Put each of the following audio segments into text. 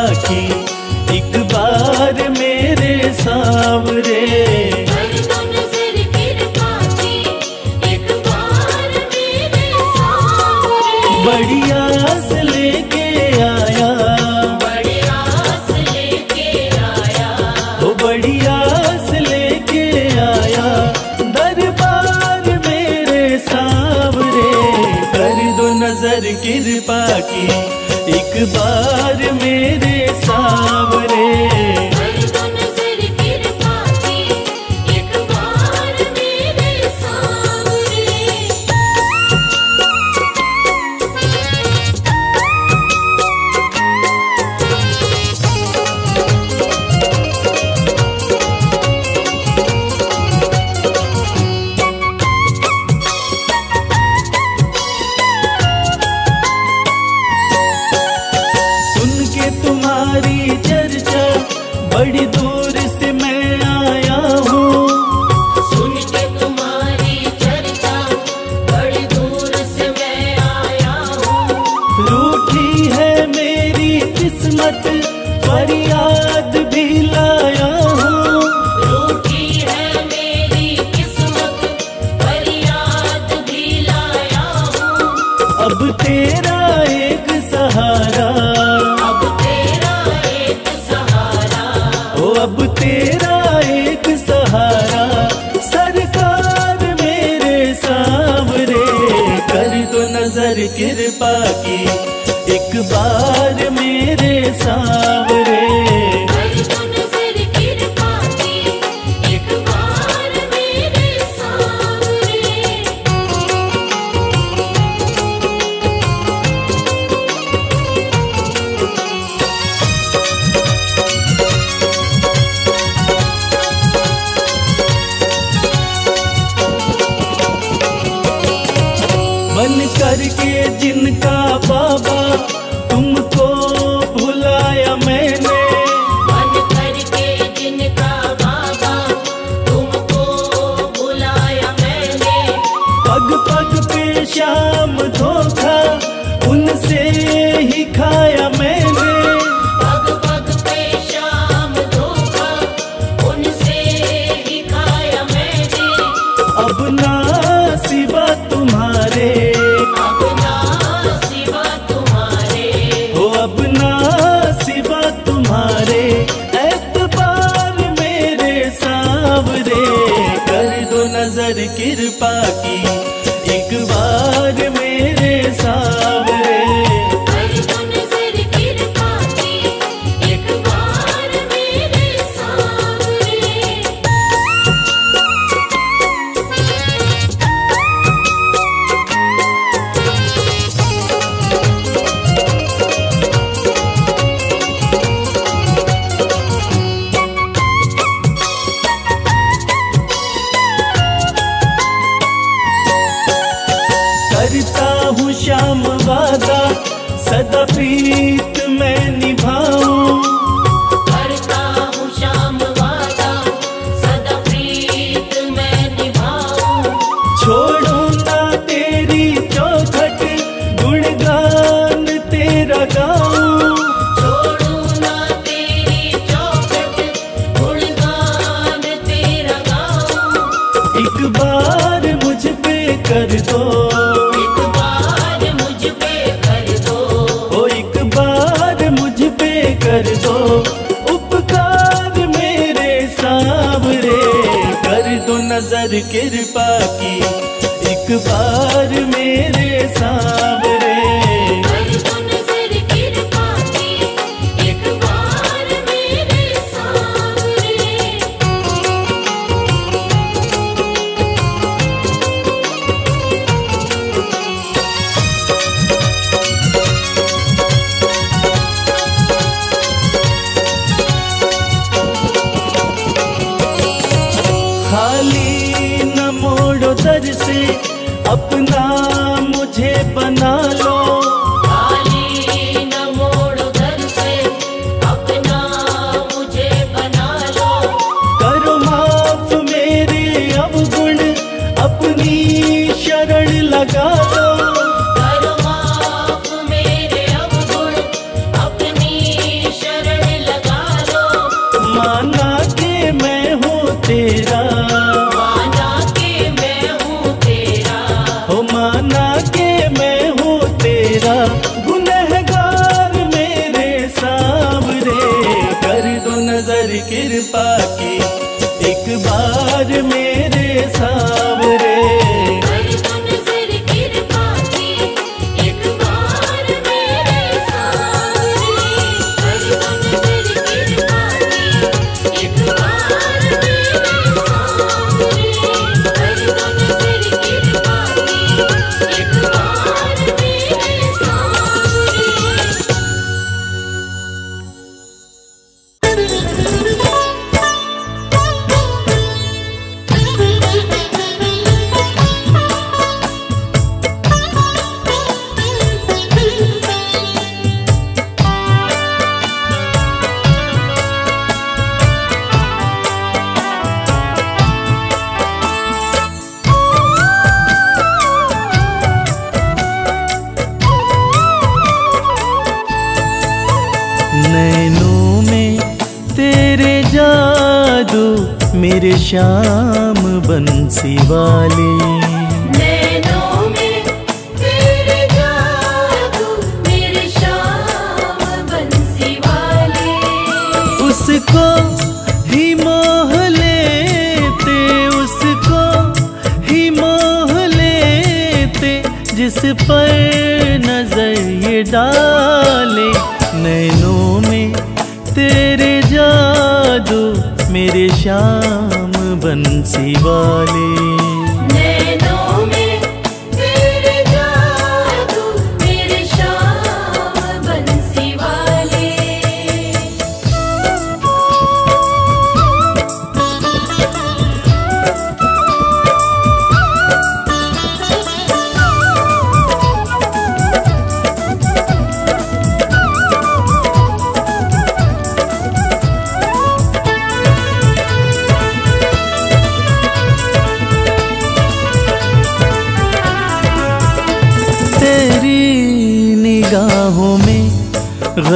नज़र कृपा की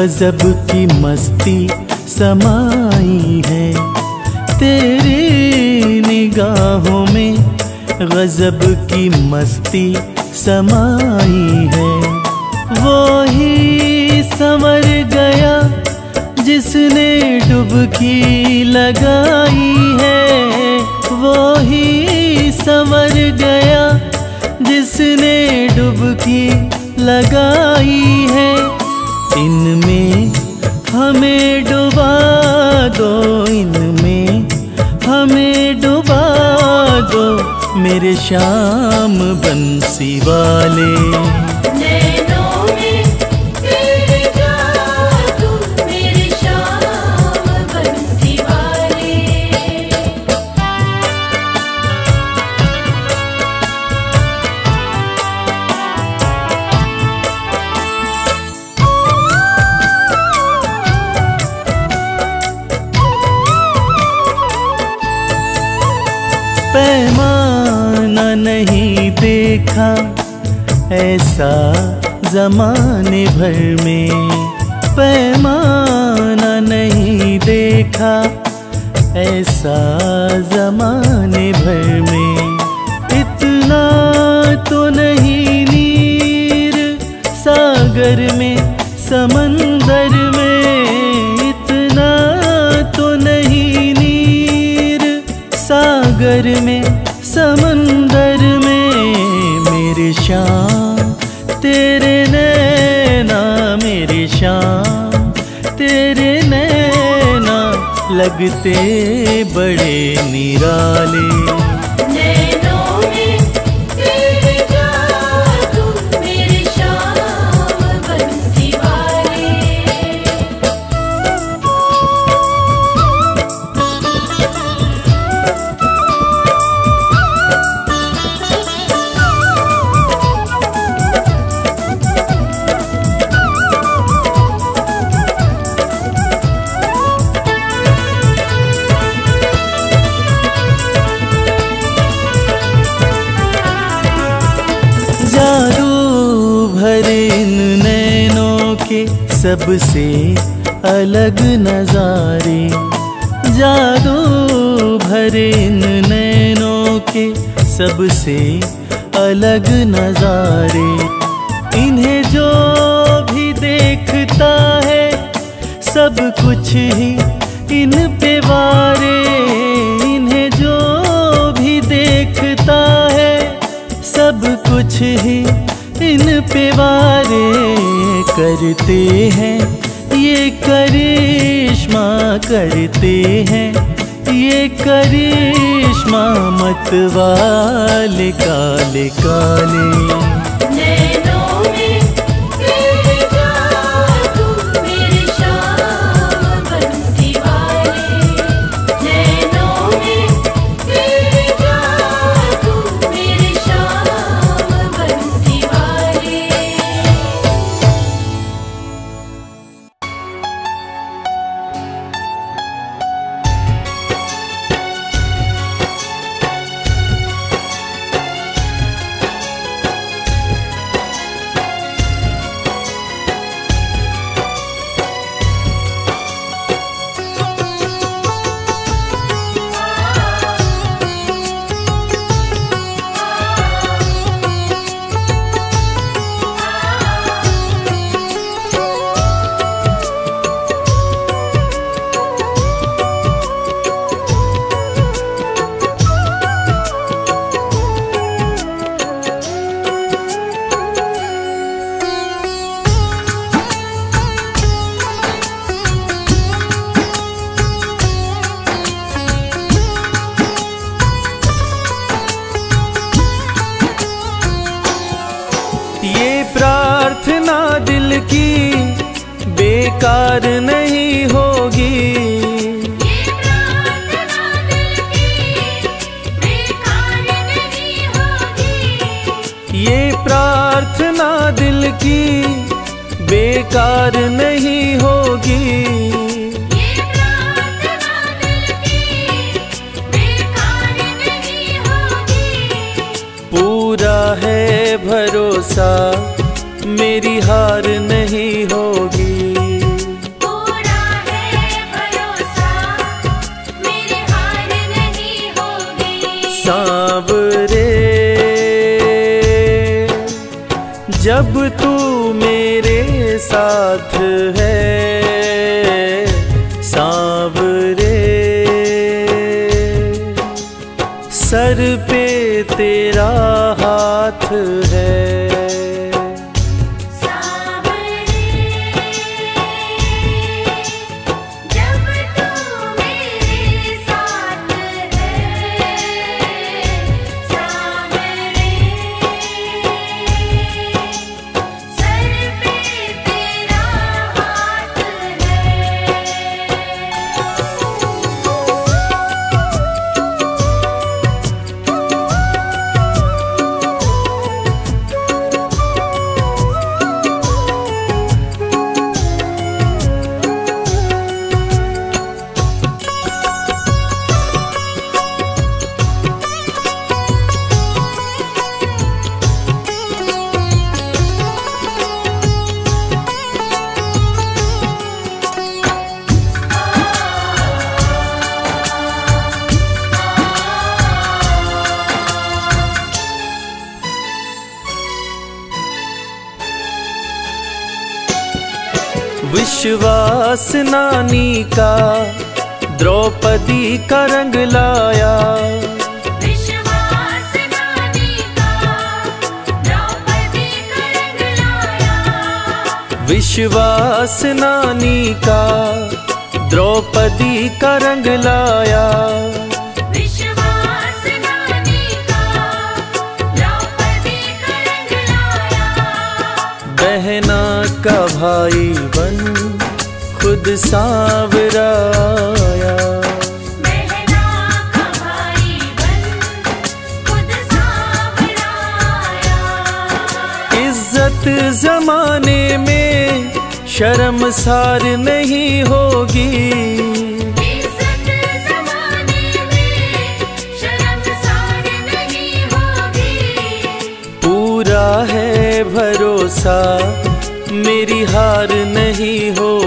गजब की मस्ती समाई है। तेरी निगाहों में गजब की मस्ती समाई है। वो ही संवर गया जिसने डुबकी लगाई है। वो ही संवर गया जिसने डुबकी लगाई है। हमें डुबा दो इनमें हमें डुबा दो मेरे श्याम बंसी वाले। जमाने में शर्मसार नहीं होगी। पूरा है भरोसा मेरी हार नहीं होगी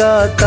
का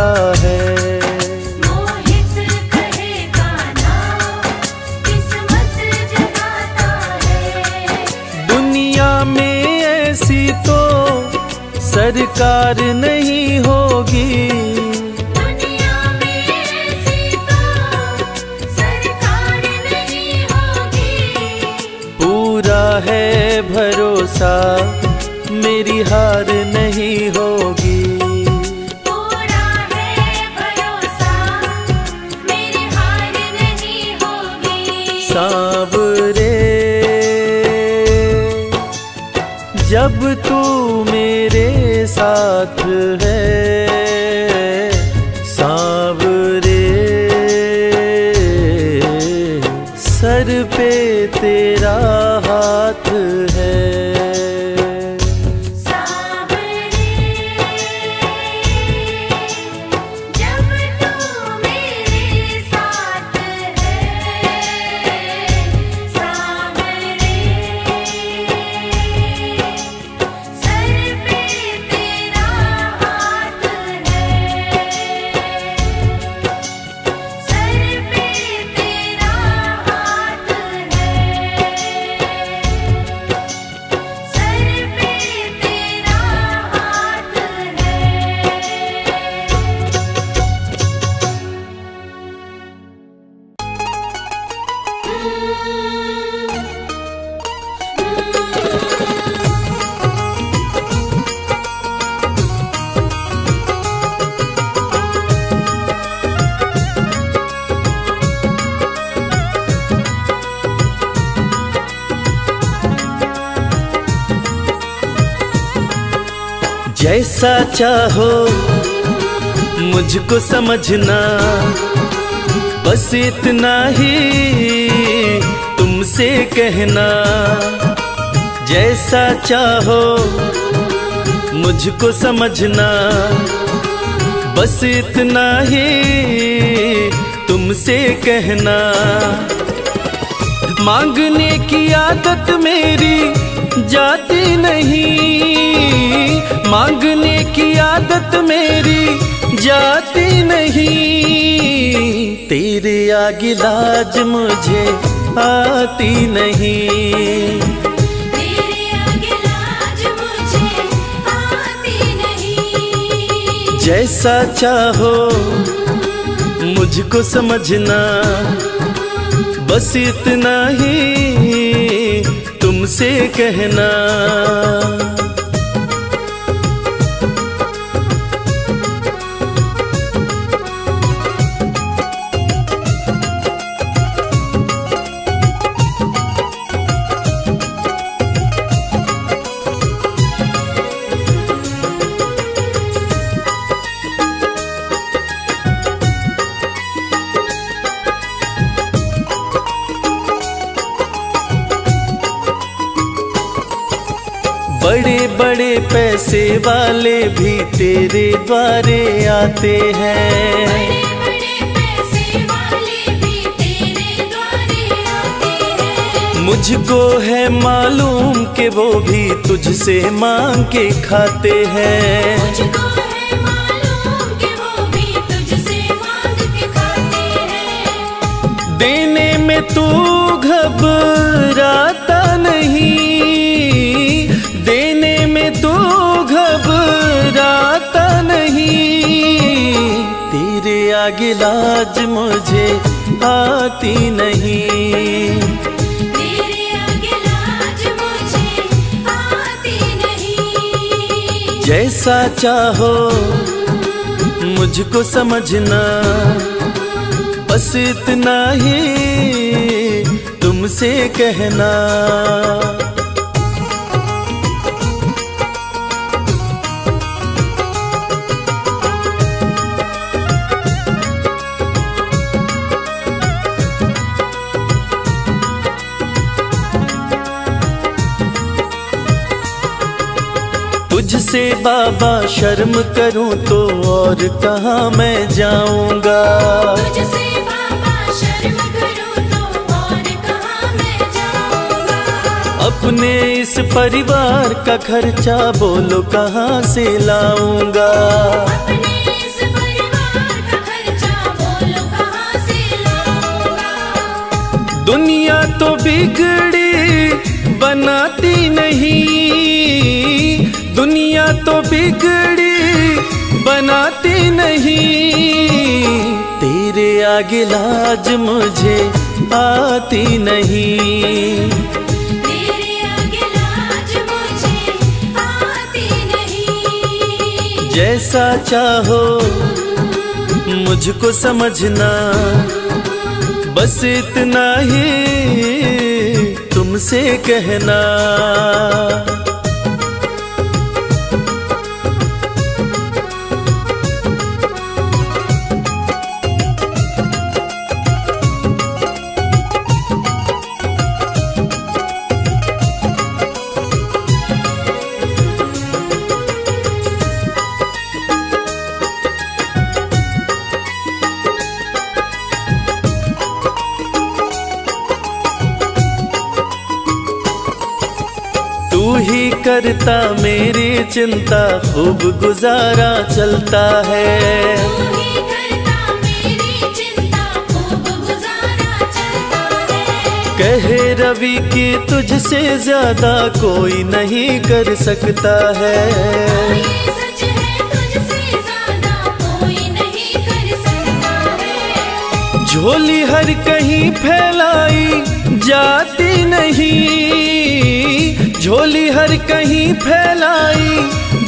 समझना। बस इतना ही तुमसे कहना। जैसा चाहो मुझको समझना। बस इतना ही तुमसे कहना। मांगने की आदत मेरी जाती नहीं। मांगने की आदत मेरी जाती नहीं। तेरे आगे लाज मुझे आती नहीं। तेरे आगे लाज मुझे आती नहीं। जैसा चाहो मुझको समझना। बस इतना ही तुमसे कहना। बड़े पैसे वाले भी तेरे द्वारे आते हैं। मुझको है मालूम कि वो भी तुझसे मांग के खाते हैं। देने में तू घबराता नहीं। तेरे आगे लाज मुझे आती नहीं। तेरे आगे लाज मुझे आती नहीं। जैसा चाहो मुझको समझना बस इतना ही तुमसे कहना। तुझसे बाबा शर्म करूँ तो और कहाँ मैं जाऊँगा? तुझसे बाबा शर्म करूँ तो और कहाँ मैं जाऊँगा? अपने इस परिवार का खर्चा बोलो कहाँ से लाऊँगा? अपने इस परिवार का खर्चा बोलो कहाँ से लाऊँगा? दुनिया तो बिगड़ी बनाती नहीं तो बिगड़ी बनाती नहीं। तेरे आगे लाज मुझे आती नहीं। तेरे आगे लाज मुझे आती नहीं। जैसा चाहो मुझको समझना। बस इतना ही तुमसे कहना। है करता मेरी चिंता, खूब गुजारा चलता है। कहे रवि की तुझसे ज़्यादा कोई नहीं कर सकता है। झोली हर कहीं फैलाई जाती नहीं। झोली हर कहीं फैलाई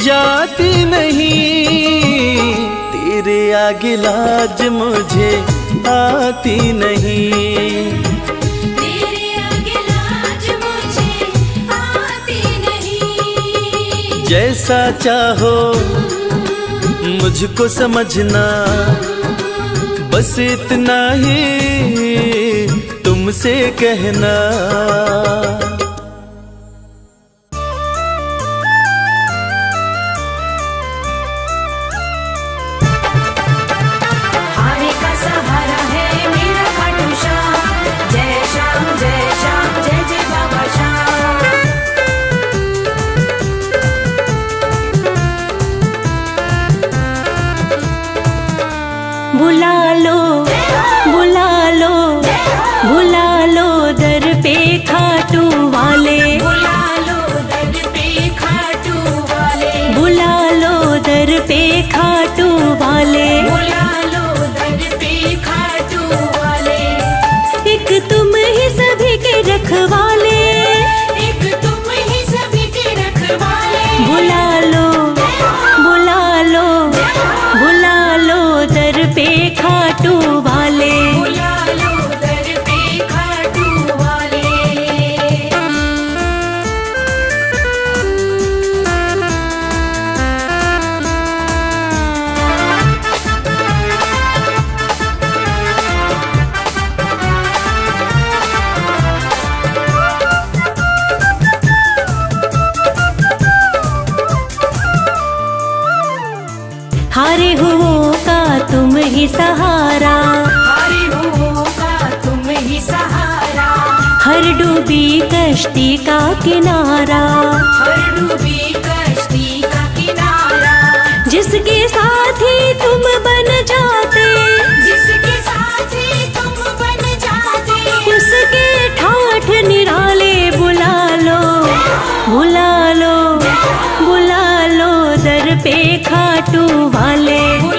जाती नहीं। तेरे आगे लाज मुझे आती नहीं। तेरे आगे लाज मुझे आती नहीं। जैसा चाहो मुझको समझना बस इतना ही तुमसे कहना। खाटू वाले। सहारा। हारे का तुम ही सहारा। हर डूबी कश्ती का किनारा। हर डूबी कश्ती का किनारा। जिसके साथ ही तुम बन जाते। जिसके साथ ही तुम बन जाते। उसके ठाठ निराले बुला लो। बुला लो बुला लो दर पे खाटू वाले।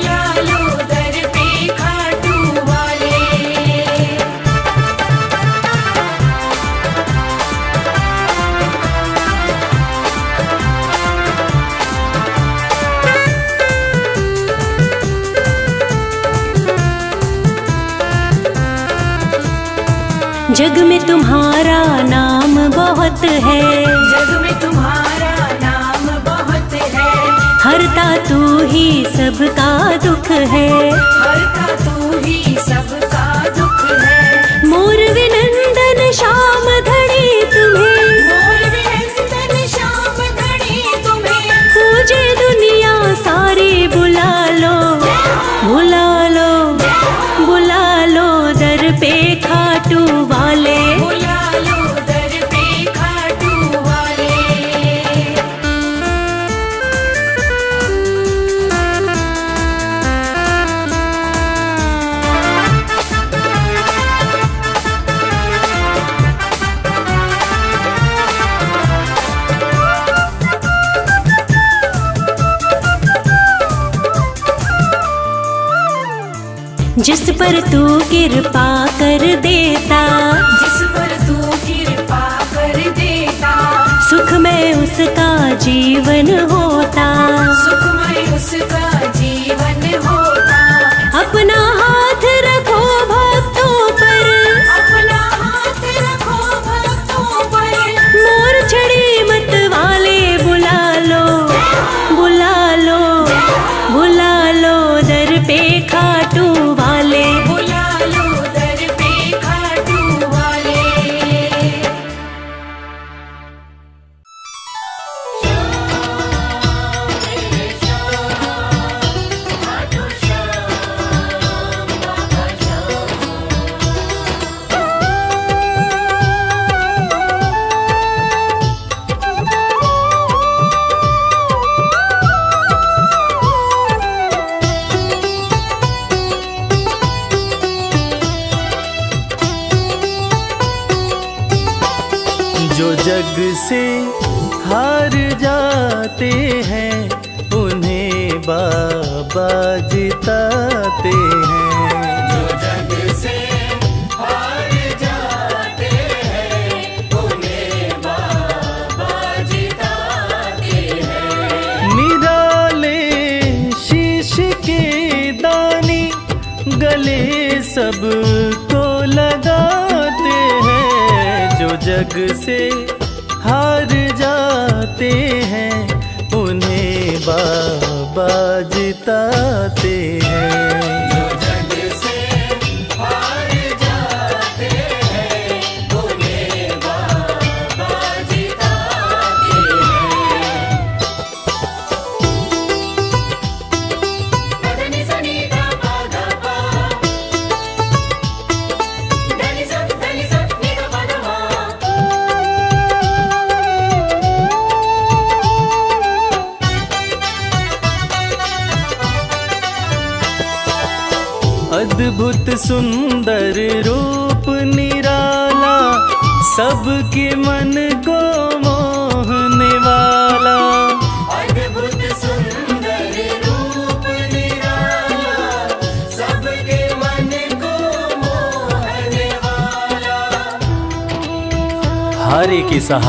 जग में तुम्हारा नाम बहुत है। जग में तुम्हारा नाम बहुत है। हरता तू ही सबका दुख है। हरता तू ही सबका दुख है। मोर विनंदन शाम धड़ी तुम्हें। मोर विरंदन शाम घड़ी तुम्हें। पूजे दुनिया सारी बुला लो। बुला लो। बुला लो दर पे खाटू पर तू कृपा कर देता। जिस पर तू कृपा कर देता। सुख में उसका जीवन होता। सुख में उसका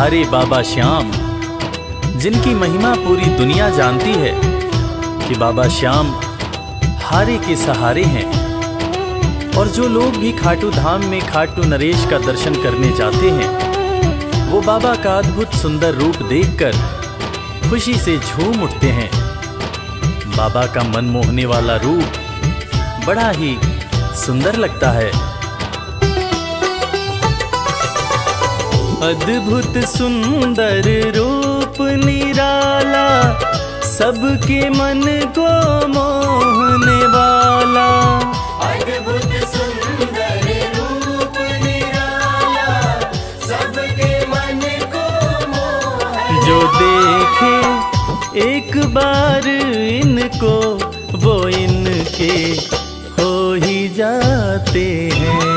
सहारे बाबा श्याम, जिनकी महिमा पूरी दुनिया जानती है कि बाबा श्याम हारे के सहारे हैं और जो लोग भी खाटू धाम में खाटू नरेश का दर्शन करने जाते हैं, वो बाबा का अद्भुत सुंदर रूप देखकर खुशी से झूम उठते हैं। बाबा का मन मोहने वाला रूप बड़ा ही सुंदर लगता है। अद्भुत सुंदर रूप निराला सबके मन को मोहने वाला। अद्भुत सुंदर रूप निराला सबके मन को मोह जो देखे एक बार इनको वो इनके हो ही जाते हैं।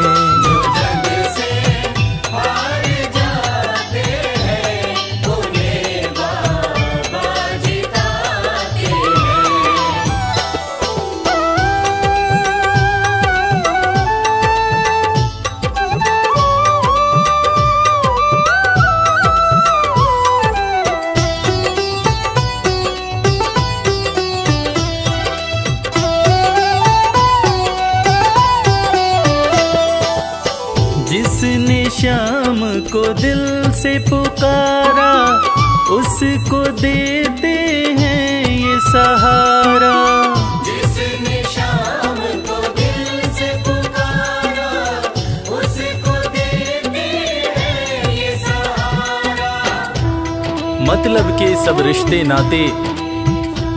सब रिश्ते नाते।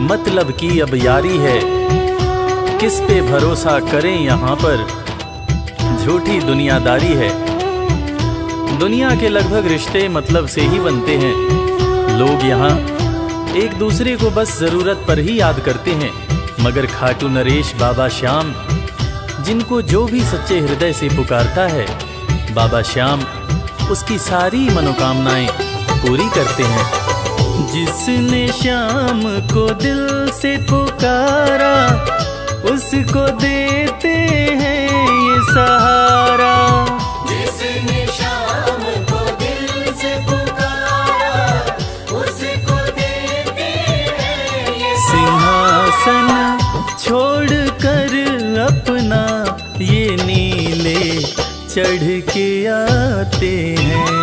मतलब की अब यारी है। किस पे भरोसा करें यहाँ पर? झूठी दुनियादारी है। दुनिया के लगभग रिश्ते मतलब से ही बनते हैं। लोग यहाँ एक दूसरे को बस ज़रूरत पर ही याद करते हैं। मगर खाटू नरेश बाबा श्याम, जिनको जो भी सच्चे हृदय से पुकारता है, बाबा श्याम उसकी सारी मनोकामनाएँ पूरी करते हैं। जिसने श्याम को दिल से पुकारा उसको देते हैं ये सहारा। जिसने शाम को दिल से पुकारा उसको देते हैं ये सिंहासन छोड़ कर अपना ये नीले चढ़ के आते हैं।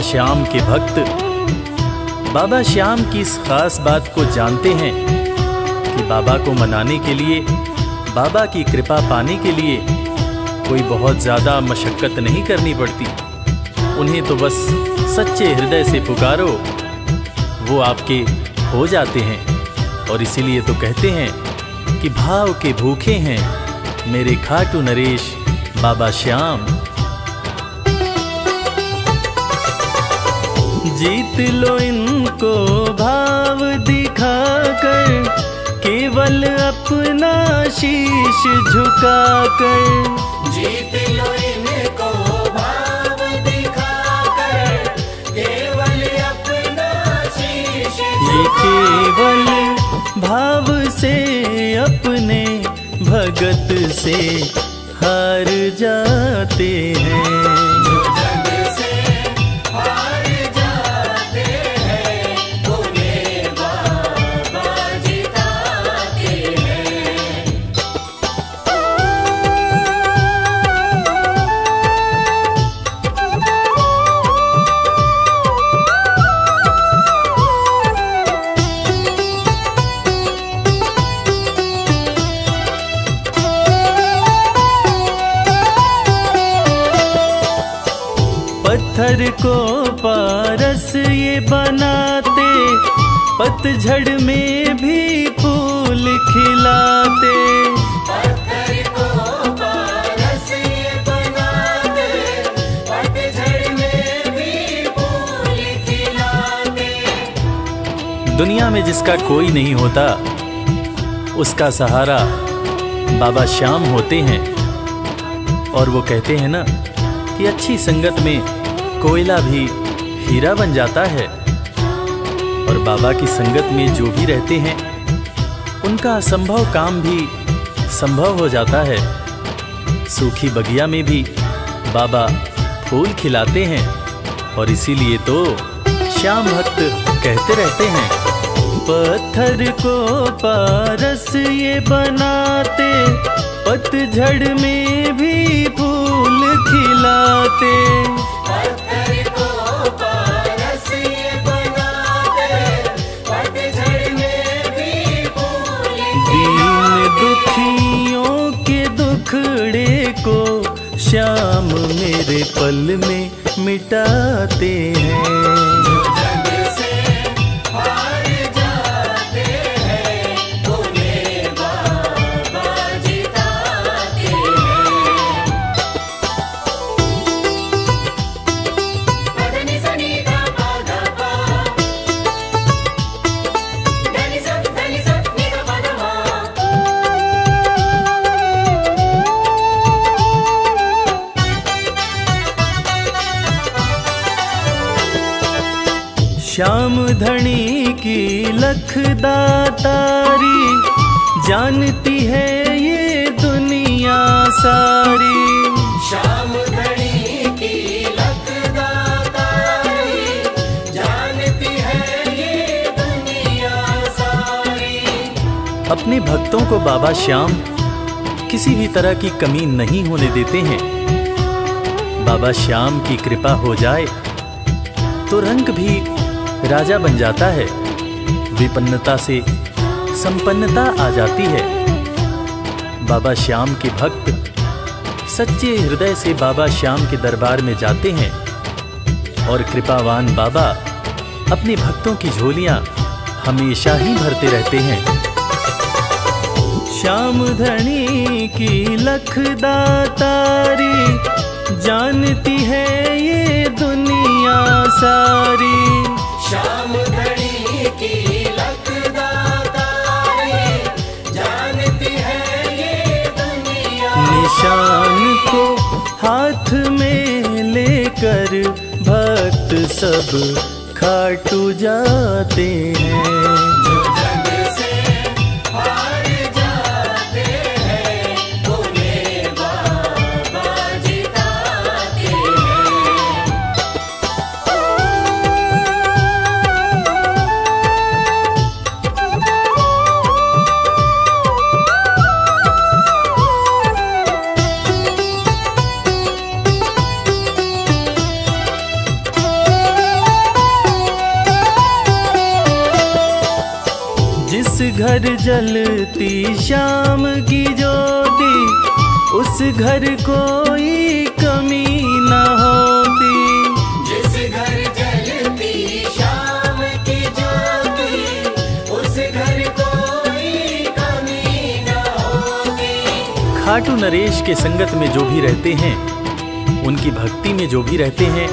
बाबा श्याम के भक्त। बाबा श्याम की इस खास बात को जानते हैं कि बाबा को मनाने के लिए, बाबा की कृपा पाने के लिए कोई बहुत ज़्यादा मशक्क़त नहीं करनी पड़ती। उन्हें तो बस सच्चे हृदय से पुकारो, वो आपके हो जाते हैं। और इसीलिए तो कहते हैं कि भाव के भूखे हैं, मेरे खाटू नरेश, बाबा श्याम। जीत लो इनको भाव दिखाकर केवल अपना शीश झुकाकर। जीत लो इनको भाव दिखाकर केवल अपना शीश ये केवल भाव से अपने भगत से हार जाते हैं। दुनिया में जिसका कोई नहीं होता, उसका सहारा बाबा श्याम होते हैं। और वो कहते हैं ना कि अच्छी संगत में कोयला भी हीरा बन जाता है। और बाबा की संगत में जो भी रहते हैं, उनका असंभव काम भी संभव हो जाता है। सूखी बगिया में भी बाबा फूल खिलाते हैं, और इसीलिए तो श्याम भक्त कहते रहते हैं। पत्थर को पारस ये बनाते पतझड़ में भी फूल खिलाते। पत्थर को पारस ये बनाते पतझड़ में भी फूल दीन दुखियों के दुखड़े को श्याम मेरे पल में मिटाते हैं। लखदातारी जानती है ये दुनिया सारी। श्याम धनी की लखदातारी जानती है ये दुनिया सारी। अपने भक्तों को बाबा श्याम किसी भी तरह की कमी नहीं होने देते हैं। बाबा श्याम की कृपा हो जाए तो रंग भी राजा बन जाता है। विपन्नता से संपन्नता आ जाती है। बाबा श्याम के भक्त सच्चे हृदय से बाबा श्याम के दरबार में जाते हैं और कृपावान बाबा अपने भक्तों की झोलियाँ हमेशा ही भरते रहते हैं। श्याम धनी की लखदातारी जानती है ये दुनिया सारी। श्याम धनी की निशान को हाथ में लेकर भक्त सब खाटू जाते हैं। शाम की ज्योति उस घर कोई कमी न होती। जिस घर जलती शाम की ज्योति उस घर कोई कमी न होगी खाटू नरेश के संगत में जो भी रहते हैं उनकी भक्ति में जो भी रहते हैं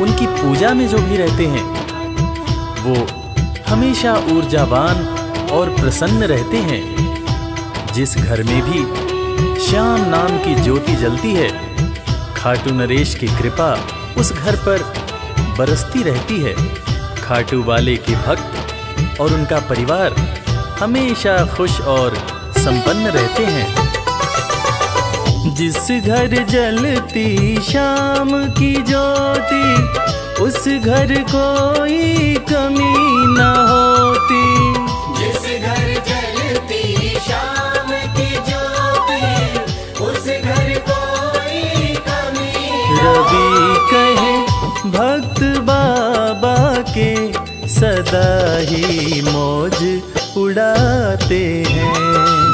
उनकी पूजा में जो भी रहते हैं वो हमेशा ऊर्जावान और प्रसन्न रहते हैं। जिस घर में भी श्याम नाम की ज्योति जलती है, खाटू नरेश की कृपा उस घर पर बरसती रहती है। खाटू वाले के भक्त और उनका परिवार हमेशा खुश और संपन्न रहते हैं। जिस घर जलती शाम की ज्योति, उस घर कोई कमी न होती भक्त बाबा के सदा ही मौज उड़ाते हैं।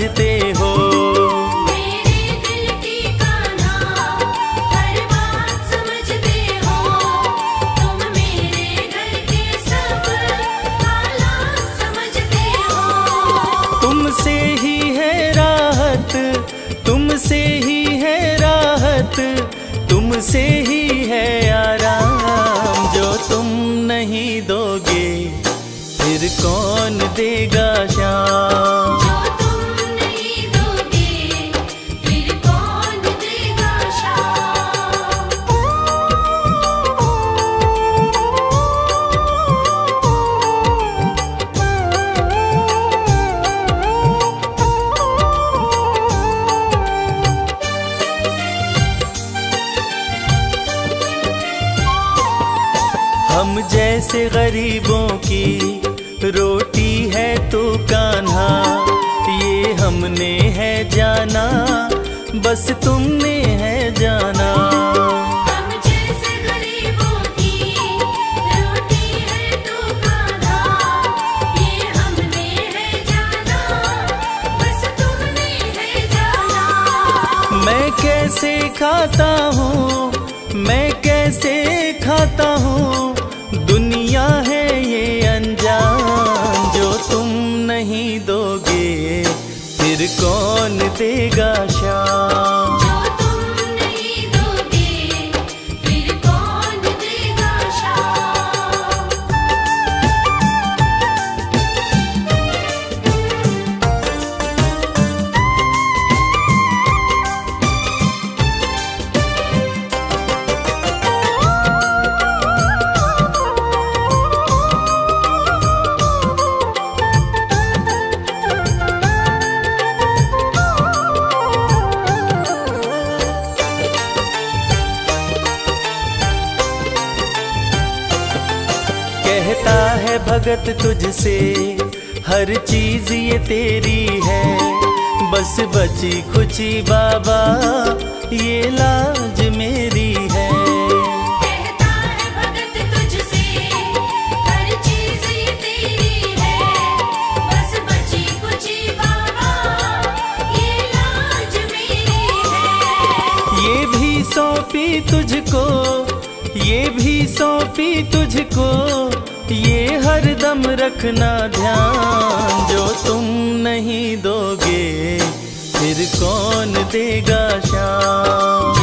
समझते हो। तुमसे ही है राहत तुमसे ही है राहत तुमसे ही है आराम। जो तुम नहीं दोगे फिर कौन देगा बस तुमने खुची बाबा ये लाज मेरी है। कुची बाबा ये लाज मेरी है। ये भी सौंपी तुझको ये भी सौंपी तुझको ये हर दम रखना ध्यान जो तुम नहीं दोगे। कौन देगा शाम?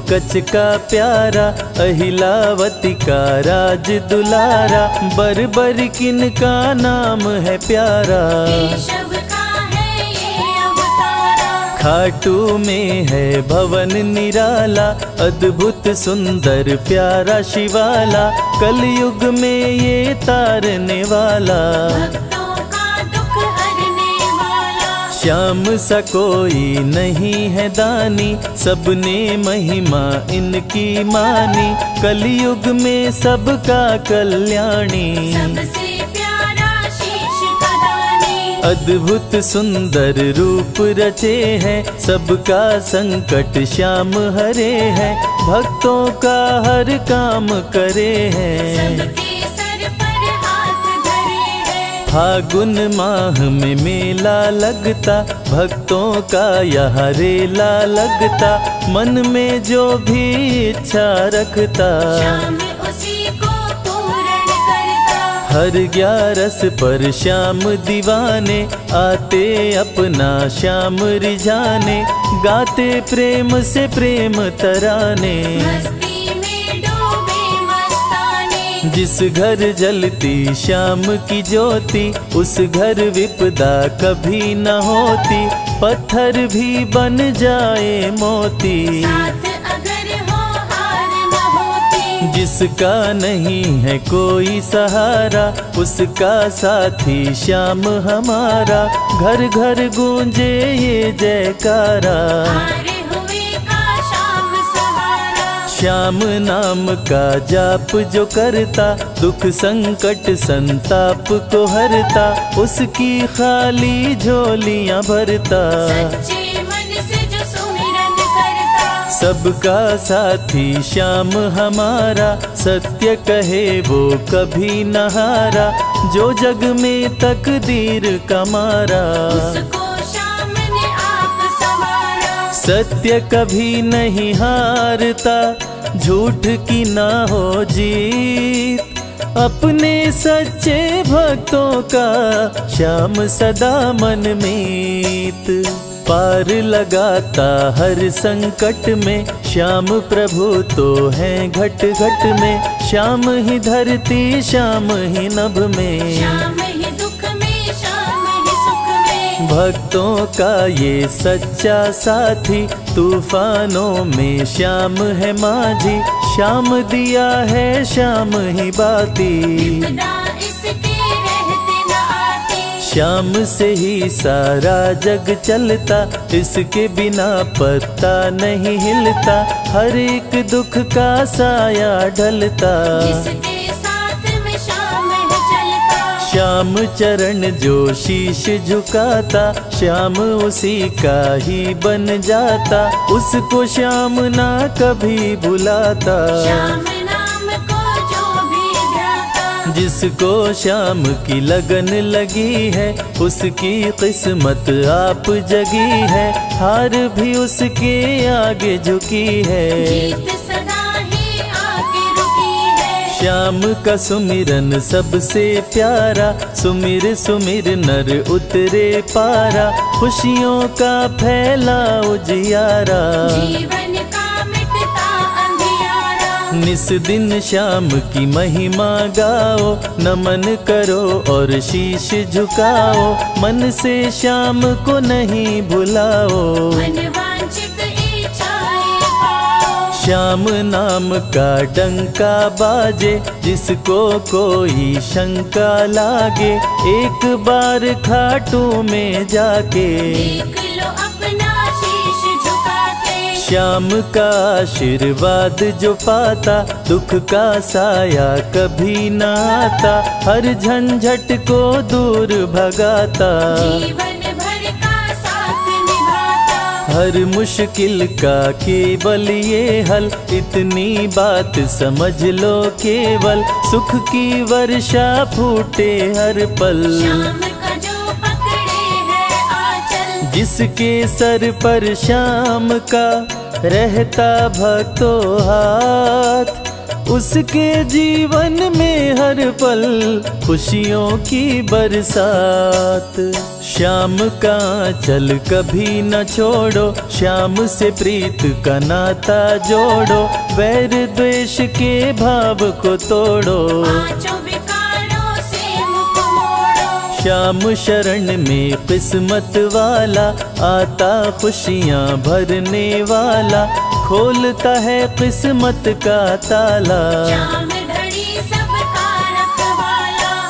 कच का प्यारा अहिलावती का राज दुलारा। बर बर किन का नाम है प्यारा। खाटू में है भवन निराला अद्भुत सुंदर प्यारा शिवाला। कलयुग में ये तारने वाला। श्याम सा कोई नहीं है दानी सबने महिमा इनकी मानी। कलयुग में सबका कल्याणी। सबसे प्यारा शीश का दानी अद्भुत सुंदर रूप रचे हैं सबका संकट श्याम हरे हैं। भक्तों का हर काम करे हैं। फागुन माह में मेला लगता भक्तों का यह रेला लगता मन में जो भी इच्छा रखता। श्याम उसी को पूर्ण करता। हर ग्यारस पर श्याम दीवाने आते अपना श्याम रिझाने गाते प्रेम से प्रेम तराने। जिस घर जलती शाम की ज्योति उस घर विपदा कभी न होती। पत्थर भी बन जाए मोती। अगर हो हार न होती। जिसका नहीं है कोई सहारा उसका साथी श्याम हमारा। घर घर गूंजे ये जयकारा। श्याम नाम का जाप जो करता दुख संकट संताप को हरता उसकी खाली झोलियाँ भरता। सच्चे मन से जो सुमिरन करता। सबका साथी श्याम हमारा सत्य कहे वो कभी न हारा जो जग में तकदीर का मारा उसको शाम ने आप संवारा सत्य कभी नहीं हारता झूठ की ना हो जीत, अपने सच्चे भक्तों का श्याम सदा मन मीत। पार लगाता हर संकट में, श्याम प्रभु तो है घट घट में, श्याम ही धरती, श्याम ही नभ में। भक्तों का ये सच्चा साथी, तूफानों में श्याम है माझी। श्याम दिया है, श्याम ही बाती। श्याम से ही सारा जग चलता, इसके बिना पत्ता नहीं हिलता। हर एक दुख का साया ढलता। श्याम चरण जो शीश झुकाता श्याम उसी का ही बन जाता। उसको श्याम ना कभी बुलाता श्याम नाम को जो भी ध्याता जिसको श्याम की लगन लगी है उसकी किस्मत आप जगी है। हार भी उसके आगे झुकी है। श्याम का सुमिरन सबसे प्यारा। सुमिर सुमिर नर उतरे पारा। खुशियों का फैला उजियारा जीवन का मिटता निस दिन श्याम की महिमा गाओ। नमन करो और शीश झुकाओ। मन से श्याम को नहीं भुलाओ। श्याम नाम का डंका बाजे जिसको कोई शंका लागे। एक बार खाटू में जाके श्याम का आशीर्वाद जो पाता दुख का साया कभी न आता हर झंझट को दूर भगाता। हर मुश्किल का केवल ये हल। इतनी बात समझ लो केवल। सुख की वर्षा फूटे हर पल। श्याम का जो पकड़े है आंचल। जिसके सर पर शाम का रहता भक्तो हाथ। उसके जीवन में हर पल खुशियों की बरसात। श्याम का चल कभी न छोड़ो श्याम से प्रीत का नाता जोड़ो वैर द्वेष के भाव को तोड़ो। श्याम शरण में किस्मत वाला आता खुशियाँ भरने वाला खोलता है किस्मत का ताला।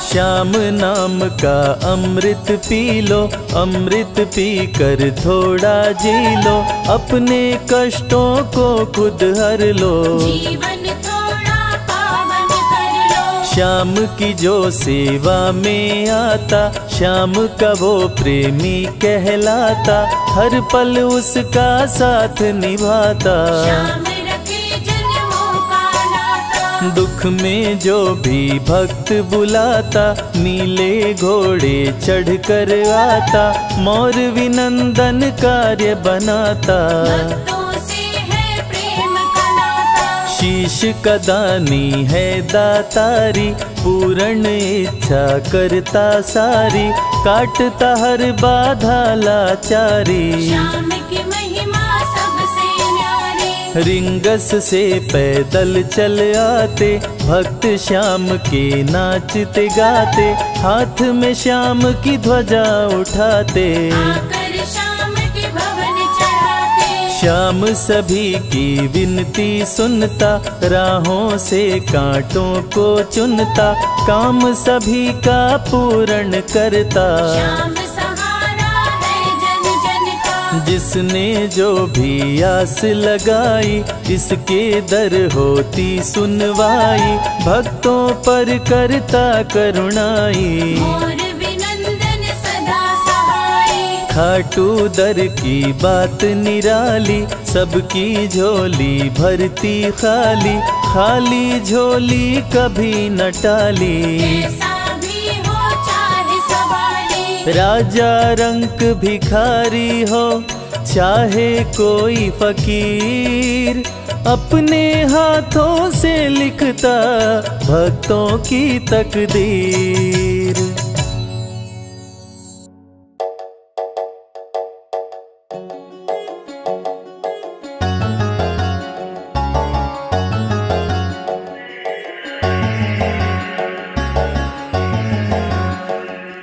श्याम नाम का अमृत पी लो अमृत पी कर थोड़ा जी लो अपने कष्टों को खुद हर लो। जीवन श्याम की जो सेवा में आता श्याम का वो प्रेमी कहलाता हर पल उसका साथ निभाता। दुख में जो भी भक्त बुलाता नीले घोड़े चढ़ कर आता मोर विनंदन कार्य बनाता। शीश कदानी है दातारी पूर्ण इच्छा करता सारी काटता हर बाधा लाचारी। रिंगस से पैदल चल आते भक्त श्याम के नाचते गाते हाथ में श्याम की ध्वजा उठाते। श्याम सभी की विनती सुनता राहों से कांटों को चुनता काम सभी का पूर्ण करता। श्याम जिसने जो भी आस लगाई इसके दर होती सुनवाई भक्तों पर करता करुणाई। खाटू दर की बात निराली सबकी झोली भरती खाली खाली झोली कभी न टाली। राजा रंक भिखारी हो चाहे कोई फकीर अपने हाथों से लिखता भक्तों की तकदीर।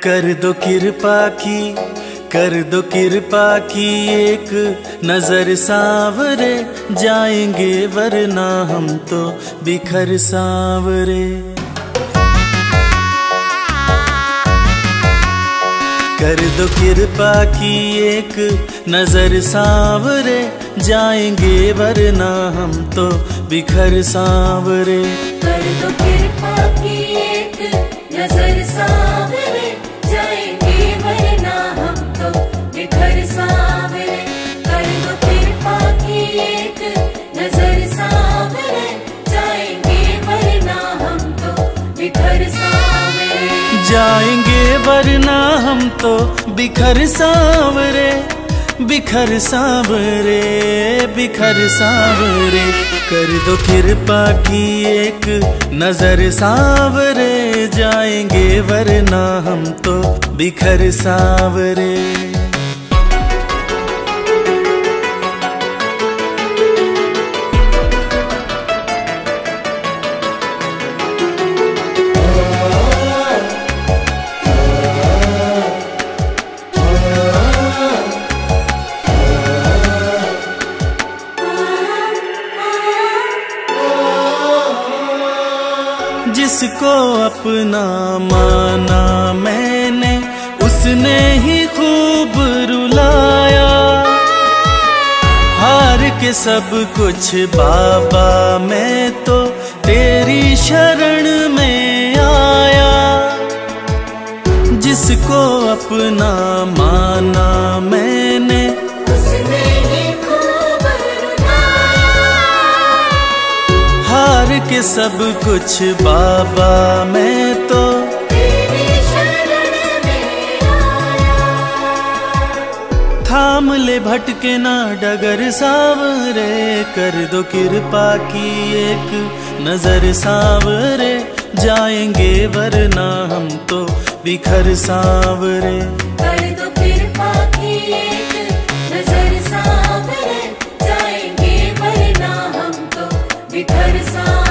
कर दो कृपा की, कर दो कृपा की एक नज़र सावरे, जाएँगे वरना हम तो बिखर सावरे। कर दो कृपा की एक नज़र सावरे, जाएँगे वरना हम तो बिखर सावरे। कर दो कृपा की एक नज़र सावरे। जाएँगे, वरना हम तो बिखर सावरे बिखर सावरे बिखर सावरे। कर दो कृपा की एक नज़र सावरे, जाएँगे, वरना हम तो बिखर सावरे। अपना माना मैंने, उसने ही खूब रुलाया। हार के सब कुछ बाबा, मैं तो तेरी शरण में आया। जिसको अपना माना मैंने के सब कुछ बाबा, मैं तो थाम ले भटके ना डगर सावरे कर दो कृपा की एक नज़र सावरे जाएँगे वरना हम तो बिखर सावरे कर दो कृपा की एक नज़र सावरे जाएँगे वरना हम तो बिखर सावरे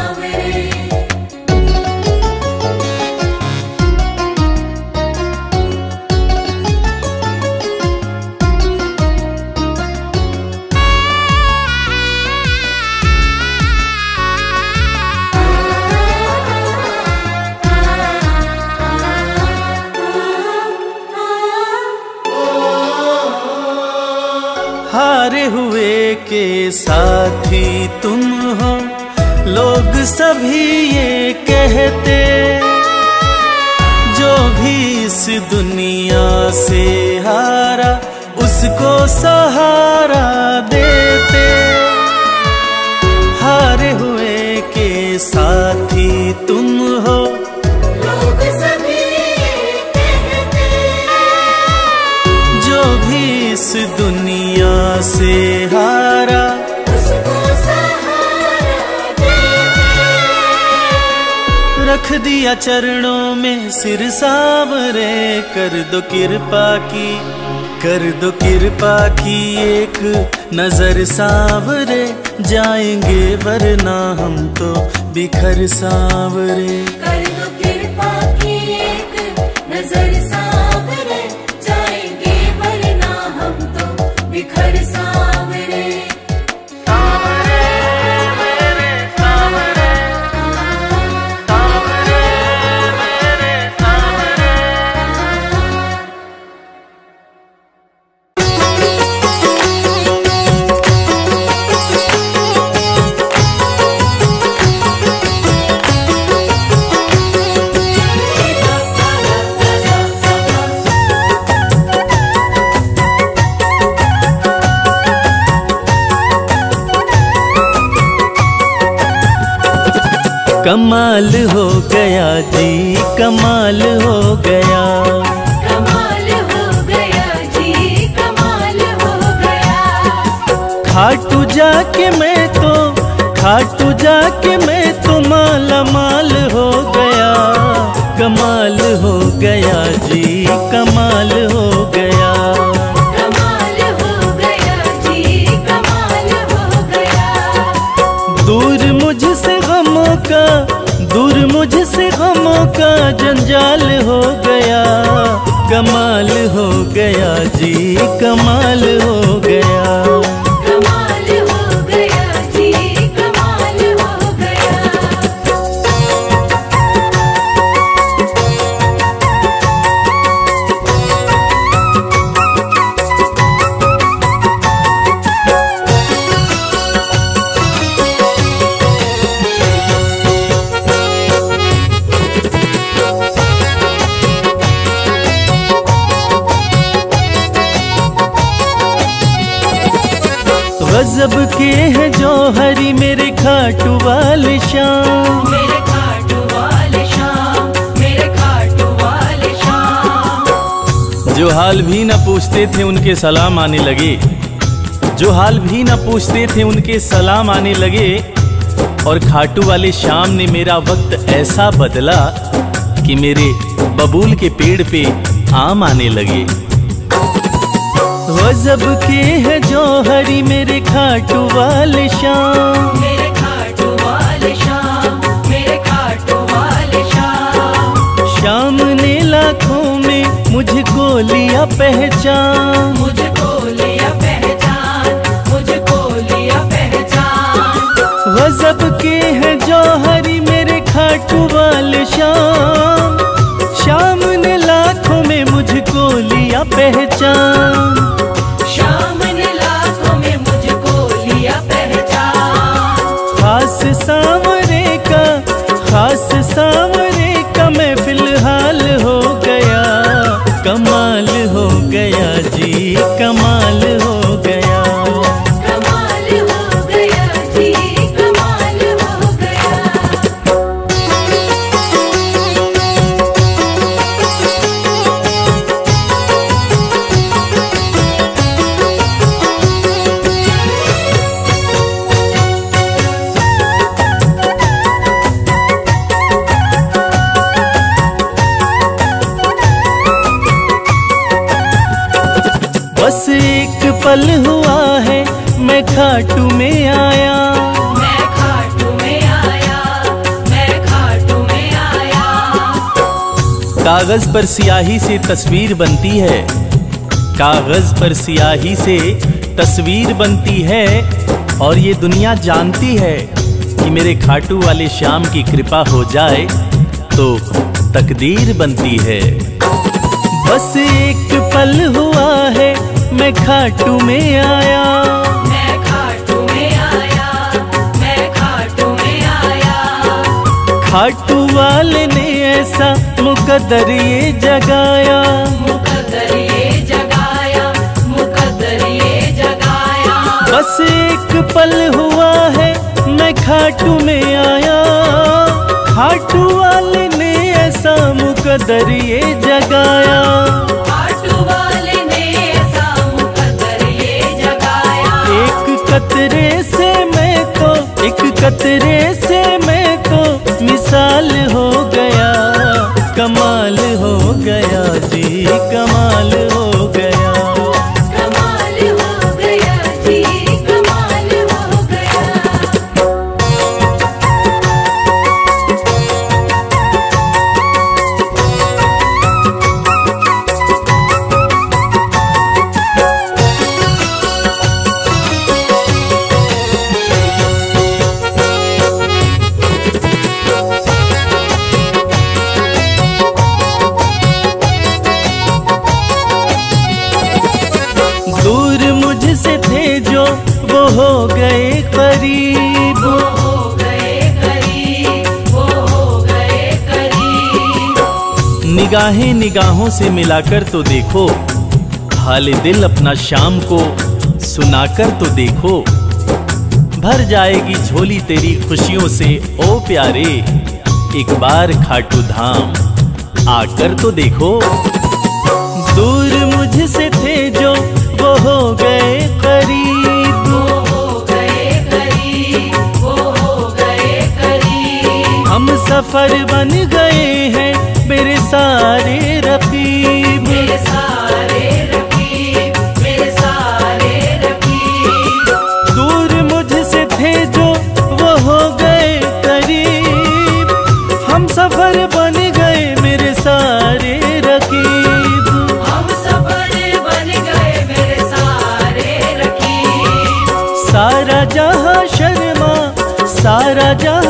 के साथी तुम हो। लोग सभी ये कहते जो भी इस दुनिया से हारा उसको सहारा देते। हारे हुए के साथी तुम हो। लोग सभी कहते जो भी इस दुनिया से रख दिया चरणों में सिर सावरे, कर दो कृपा की, कर दो कृपा की एक नज़र सावरे, जाएँगे वरना हम तो बिखर सावरे। कर दो कृपा तो कमाल हो गया जी कमाल हो गया। कमाल हो गया जी कमाल हो गया। खाटू जाके मैं तो खाटू जाके मैं तो माला माल हो गया। कमाल हो गया जी। जंजाल हो गया कमाल हो गया जी कमाल हो हाल भी न पूछते थे उनके सलाम आने लगे। जो हाल भी न पूछते थे उनके सलाम आने लगे। और खाटू वाले शाम ने मेरा वक्त ऐसा बदला कि मेरे बबूल के पेड़ पे आम आने लगे। गजब के है जो हरी मेरे खाटू वाले शाम। मुझको लिया पहचान। मुझको लिया पहचान मुझको लिया पहचान। गजब के है जो हरी मेरे खाटू वाले शाम शाम ने लाखों में मुझको लिया पहचान। कागज़ पर सियाही से तस्वीर बनती है। कागज़ पर सियाही से तस्वीर बनती है और ये दुनिया जानती है कि मेरे खाटू वाले श्याम की कृपा हो जाए तो तकदीर बनती है। बस एक पल हुआ है मैं खाटू में आया। मैं खाटू में आया मैं खाटू में आया। खाटू वाले ने ऐसा मुकद्दर ये जगाया। मुकद्दर ये जगाया मुकद्दर ये जगाया। बस एक पल हुआ है मैं खाटू में आया। खाटू वाले ने ऐसा मुकद्दर ये जगाया। खाटू वाले ने ऐसा मुकद्दर ये जगाया। एक कतरे से मैं तो एक कतरे से मैं तो मिसाल निगाहें निगाहों से मिलाकर तो देखो। हाल दिल अपना शाम को सुनाकर तो देखो। भर जाएगी झोली तेरी खुशियों से ओ प्यारे एक बार खाटू धाम आकर तो देखो। दूर मुझसे थे जो वो हो गए करीब। वो हो गए करीब वो हो गए करीब। हम सफ़र बन गए हैं मेरे सारे रफीब मेरे सारे रकीब मेरे सारे रकीब। दूर मुझसे थे जो वो हो गए करीब। हम सफ़र बन गए मेरे सारे रकीब। हम सफ़र बन गए मेरे सारे रकीब। सारा जहाँ शर्मा सारा जहाँ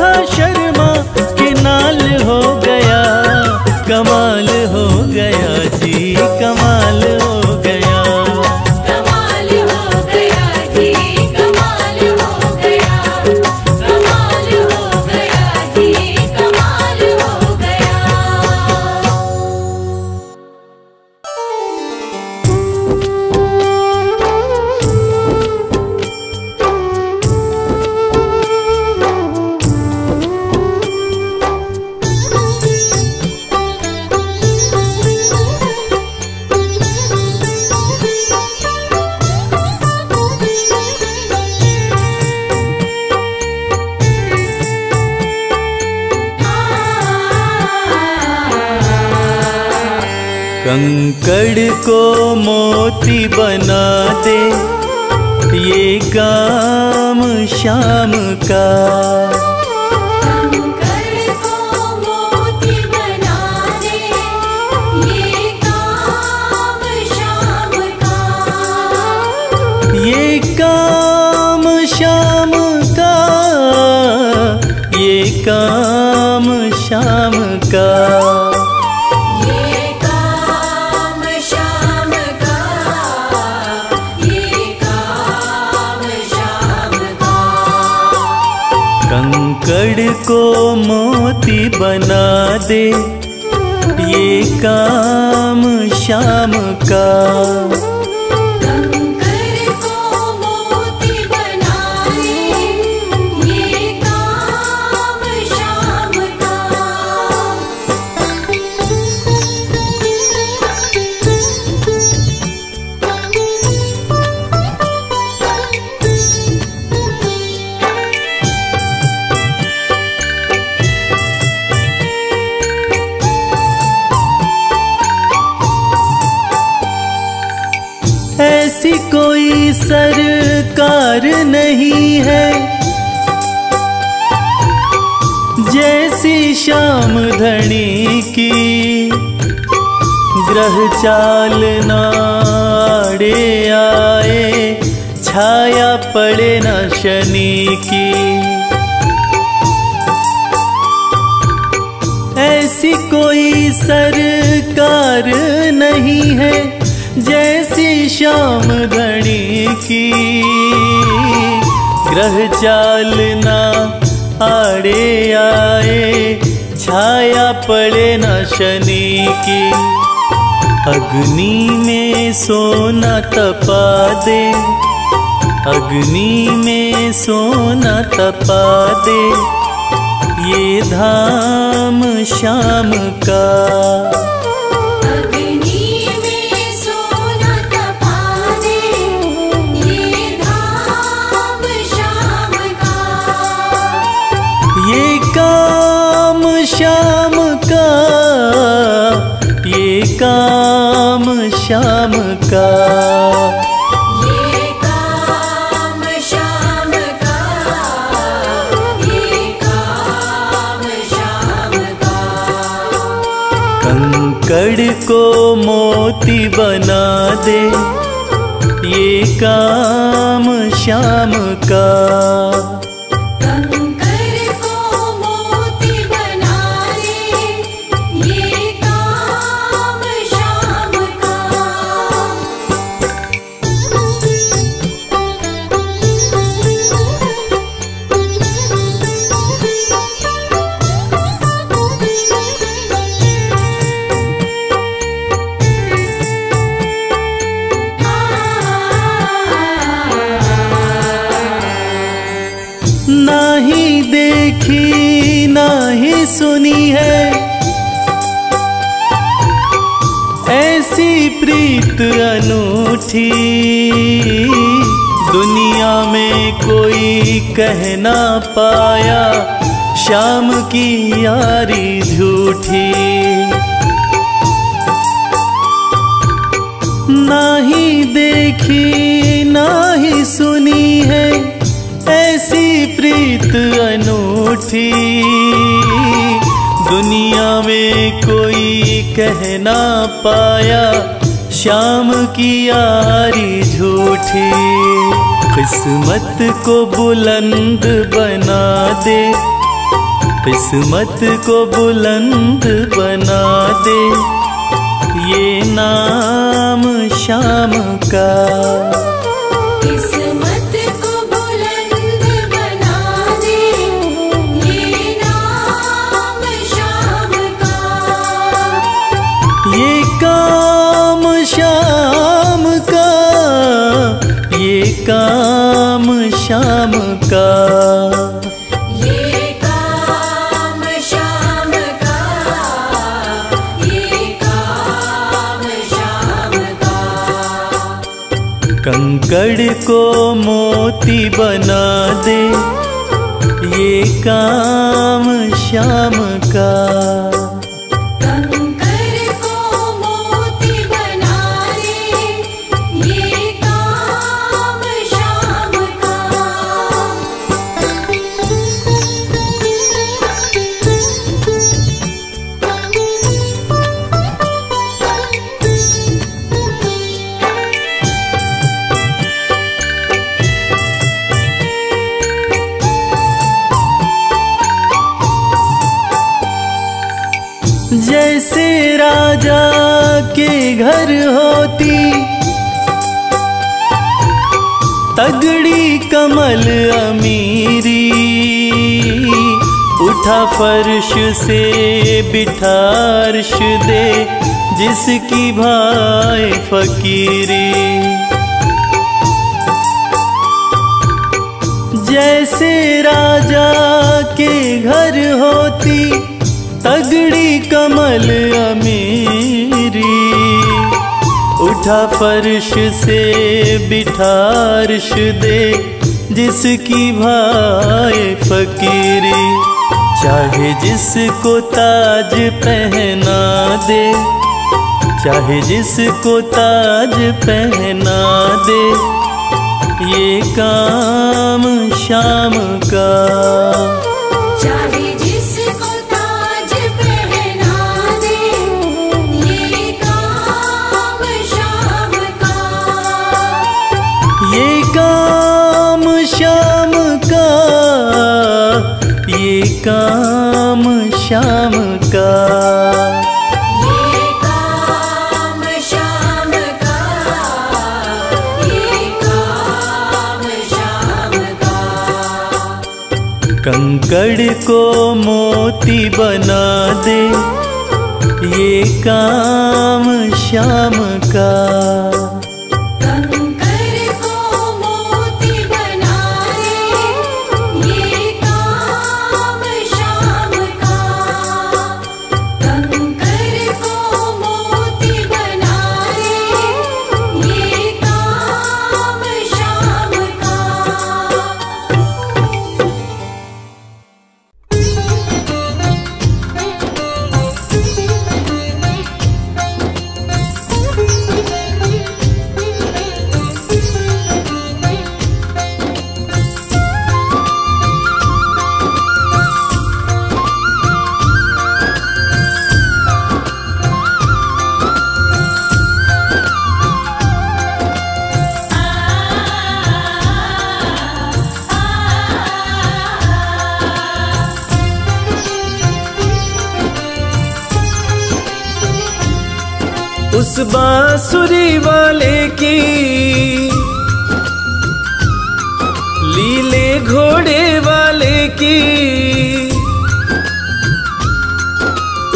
कंकड़ को मोती बना दे। ये काम शाम का धनी की ग्रह चाल नाड़े आए, छाया पड़े न शनि की। ऐसी कोई सरकार नहीं है जैसी श्याम धनी की। ग्रह चालना आड़े आए छाया पड़े न शनि की। अग्नि में सोना तपा दे। अग्नि में सोना तपा दे। ये धाम श्याम का का। ये काम शाम का ये काम शाम का। कंकड़ को मोती बना दे ये काम शाम का। कह ना पाया शाम की यारी झूठी। ना ही देखी, ना ही सुनी है, ऐसी प्रीत अनूठी। दुनिया में कोई कह ना पाया शाम की यारी झूठी। किस्मत को बुलंद बना दे। किस्मत को बुलंद बना दे। ये नाम शाम का को मोती बना दे। ये काम शाम का से बिठार्श दे, जिसकी भाई फकीरी। जैसे राजा के घर होती, तगड़ी कमल अमीरी। उठा फर्श से बिठार्श दे, जिसकी भाई फकीरी। चाहे जिसको ताज पहना दे, चाहे जिसको ताज पहना दे, ये काम शाम का। चाहे कंकड़ को मोती बना दे। ये काम श्याम का घोड़े वाले की।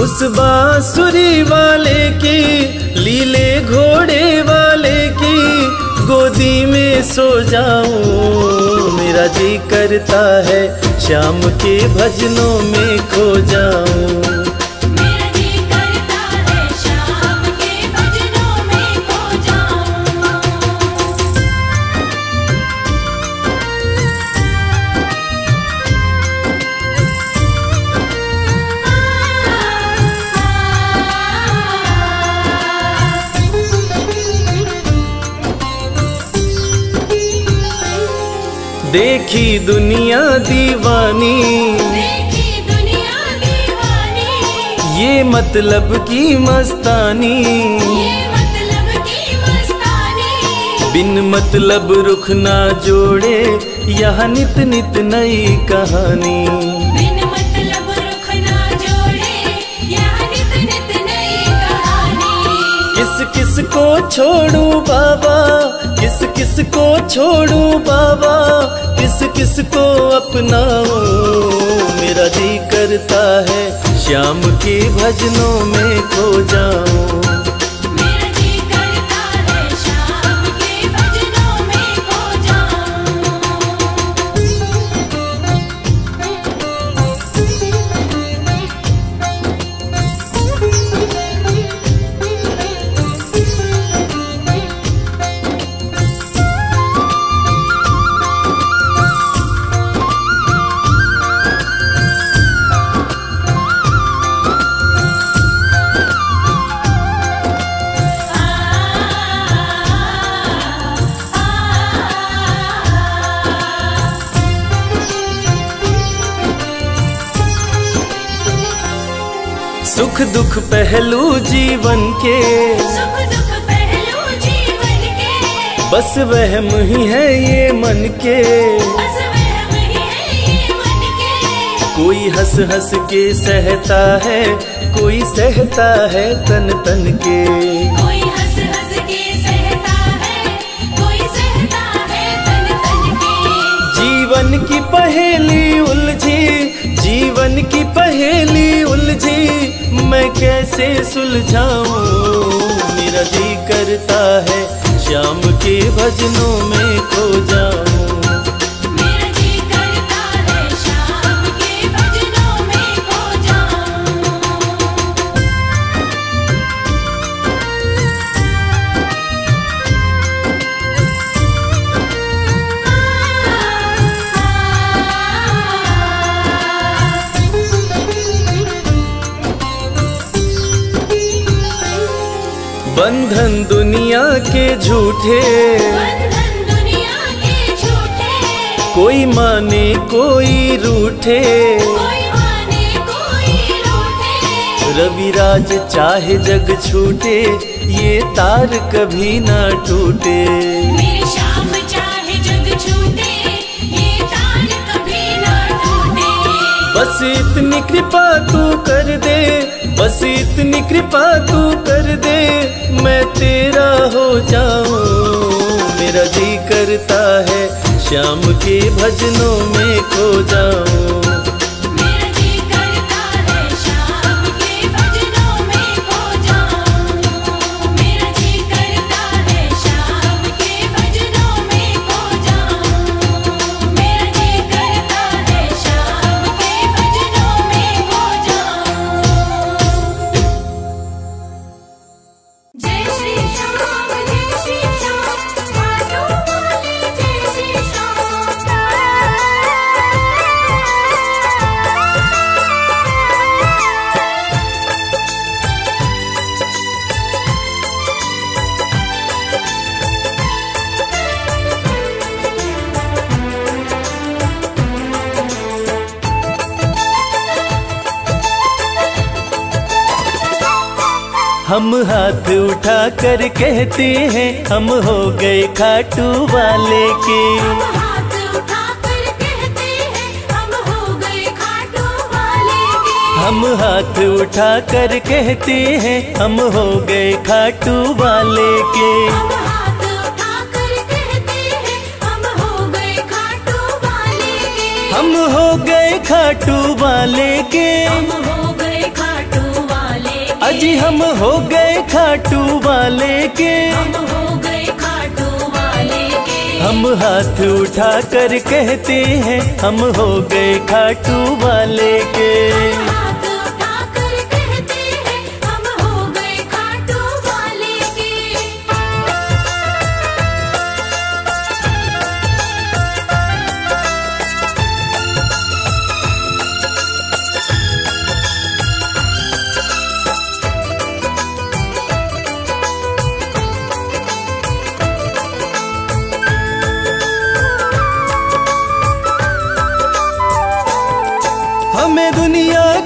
उस बांसुरी वाले की, लीले घोड़े वाले की, गोदी में सो जाऊँ। मेरा जी करता है श्याम के भजनों में खो जाऊँ। देखी दुनिया दीवानी। देखी दुनिया दीवानी। ये मतलब की मस्तानी। ये मतलब की मस्तानी। बिन मतलब रुख ना जोड़े यह नित नित नई कहानी। बिन मतलब रुख ना जोड़े यह नित नित नई कहानी। किस किस को छोड़ू बाबा किस किस को छोड़ू बाबा? किस किस को अपनाऊं? मेरा जी करता है श्याम के भजनों में खो जाऊँ। पहलू जीवन के। सुख दुख पहलू जीवन के। बस वहम ही है ये मन के। बस वहम ही है ये मन के। कोई हंस हंस के सहता है कोई सहता है तन तन के। कोई हंस हंस के सहता है कोई सहता है तन तन के। जीवन की पहेली उलझी जीवन की पहेली उलझी। मैं कैसे सुलझाऊं? मेरा जी करता है श्याम के भजनों में खो जाऊँ। बंधन दुनिया के झूठे। कोई माने कोई रूठे। रविराज चाहे जग छूटे ये तार कभी ना टूटे। मेरे शाम चाहे जग छूटे ये तार कभी ना टूटे। बस इतनी कृपा तू कर दे बस इतनी कृपा तू कर दे, मैं तेरा हो जाऊँ। मेरा जी करता है, श्याम के भजनों में खो जाऊँ। हम हाथ उठा कर कहते हैं हम हो गए खाटू वाले के। हम हाथ उठाकर कहते हैं हम हो गए खाटू वाले के। हम उठा कर कहते हैं हम हो गए खाटू वाले के। हैं हम हो गए खाटू वाले के। अजी हम हो गए खाटू वाले के। हम हो गए खाटू वाले के। हम हाथ उठा कर कहते हैं हम हो गए खाटू वाले के।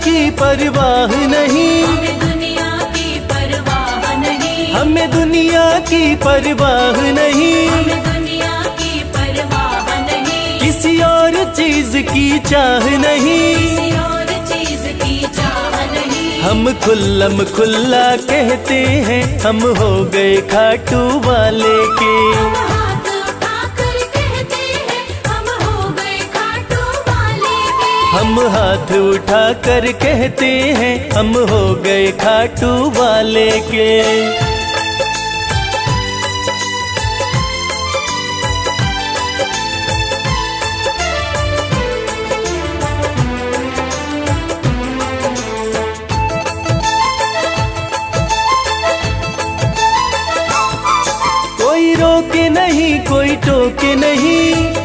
की परवाह नहीं। हमें दुनिया की परवाह नहीं। हमें दुनिया की परवाह नहीं। हमें दुनिया की परवाह नहीं। किसी और चीज़ की चाह नहीं। किसी और चीज़ की चाह नहीं। हम खुल्लम खुल्ला कहते हैं हम हो गए खाटू वाले के। हम हाथ उठा कर कहते हैं, हम हो गए खाटू वाले के। कोई रोके नहीं, कोई टोके नहीं।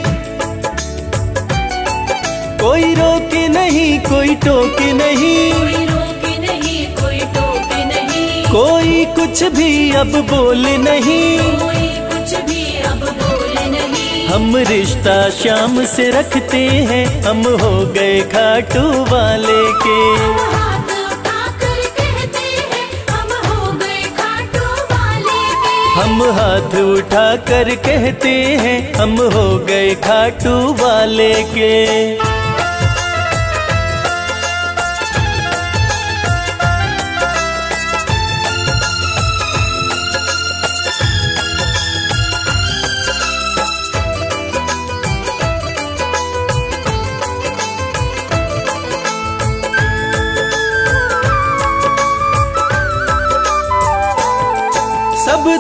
कोई रोके नहीं कोई टोके नहीं। कोई रोके नहीं कोई टोके नहीं। कोई कुछ भी अब बोले नहीं। कोई कुछ भी अब बोले नहीं। हम रिश्ता शाम से रखते हैं हम हो गए खाटू वाले के। हम हाथ हैं हम हो गए खाटू वाले के। हम हाथ उठा कर कहते हैं हम हो गए खाटू वाले के।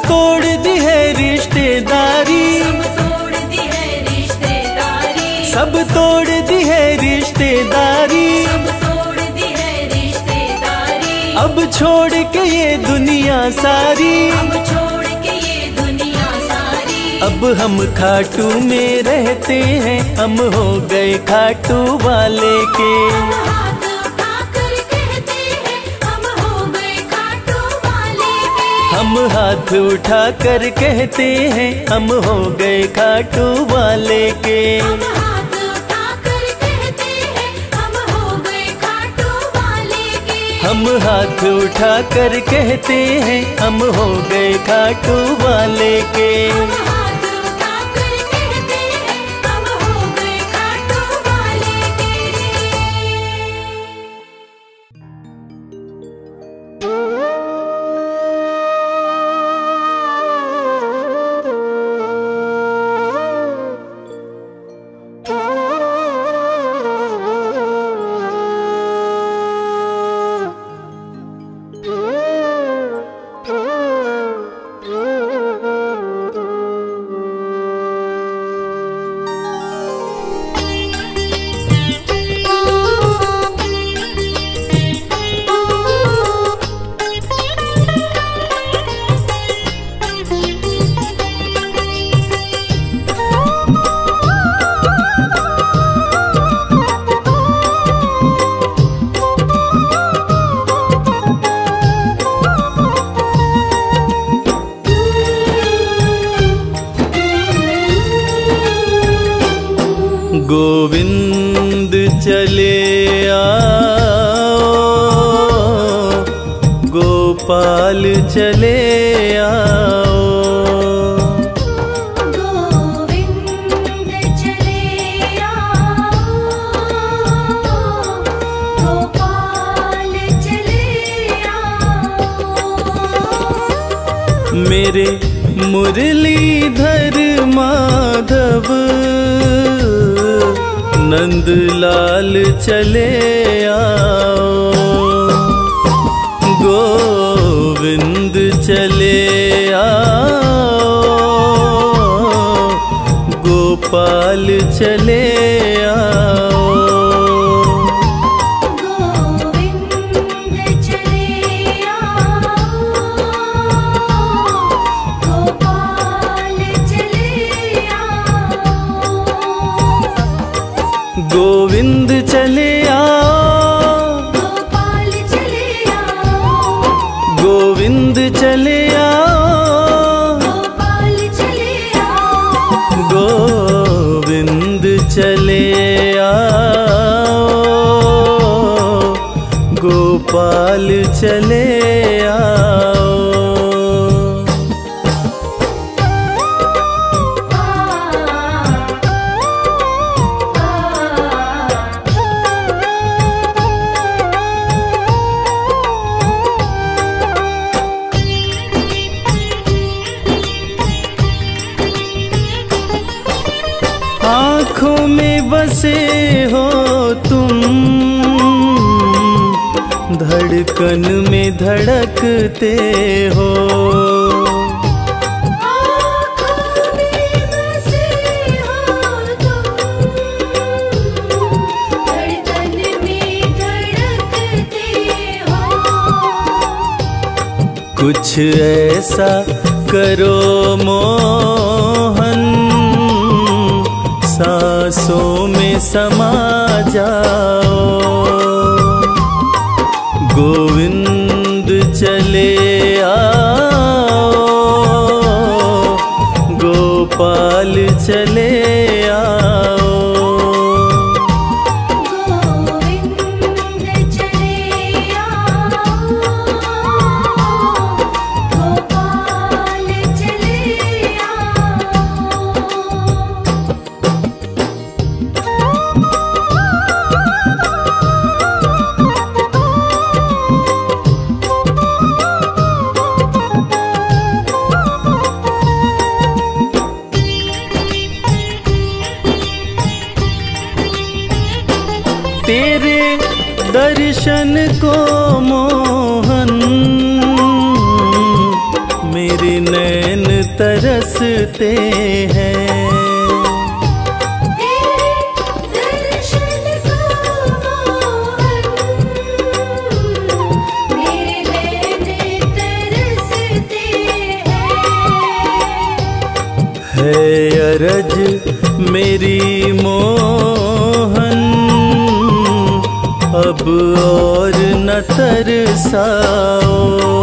तोड़ दी है रिश्तेदारी। सब तोड़ दी है रिश्तेदारी। सब तोड़ दी है रिश्तेदारी। सब तोड़ दी है रिश्तेदारी। अब छोड़ के ये दुनिया सारी। अब छोड़ के ये दुनिया सारी। अब हम खाटू में रहते हैं हम हो गए खाटू वाले के। हम हाथ उठा कर कहते हैं हम हो गए खाटू वाले के। हम हाथ उठाकर कहते हैं हम हो गए खाटू वाले के। हम हाथ उठा कर कहते हैं हम हो गए खाटू वाले के। हो तुम। धड़कन में धड़कते हो। में में कुछ ऐसा करो मोहन सांसों में समा जाओ। गोविंद चले आओ। गोपाल चले बरसते हैं। है अरज मेरी मोहन अब और न तरसाओ।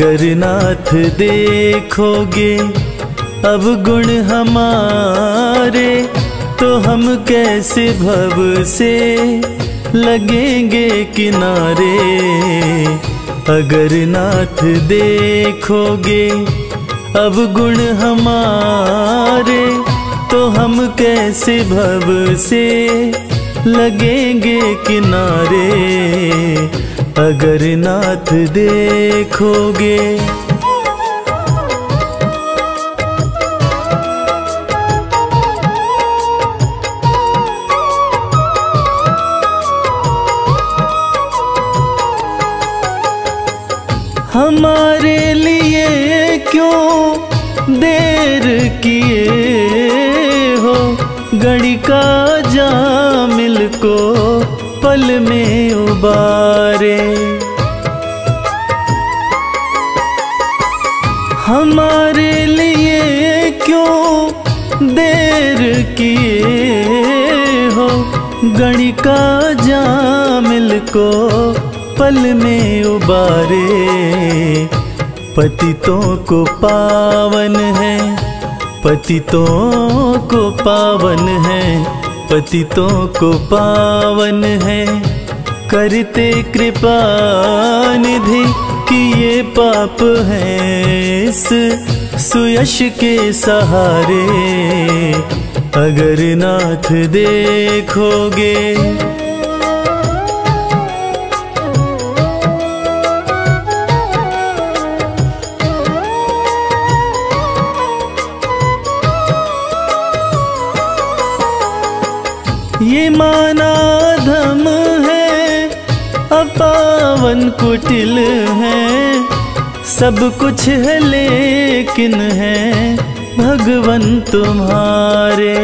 अगर नाथ देखोगे, अब गुण हमारे तो हम कैसे भव से लगेंगे किनारे? अगर नाथ देखोगे, अब गुण हमारे तो हम कैसे भव से लगेंगे किनारे? अगर नाथ देखोगे। हमारे लिए क्यों देर किए हो? गणिका जामिल को पल में उबारे हमारे। लिए क्यों देर किए हो? गणिका जामिल को पल में उबारे। पतितों को पावन है, पतितों को पावन है, पतितों को पावन है। करते कृपा निधि कि ये पाप है इस सुयश के सहारे। अगर नाथ देखोगे अपावन कुटिल है, सब कुछ है लेकिन है भगवन तुम्हारे।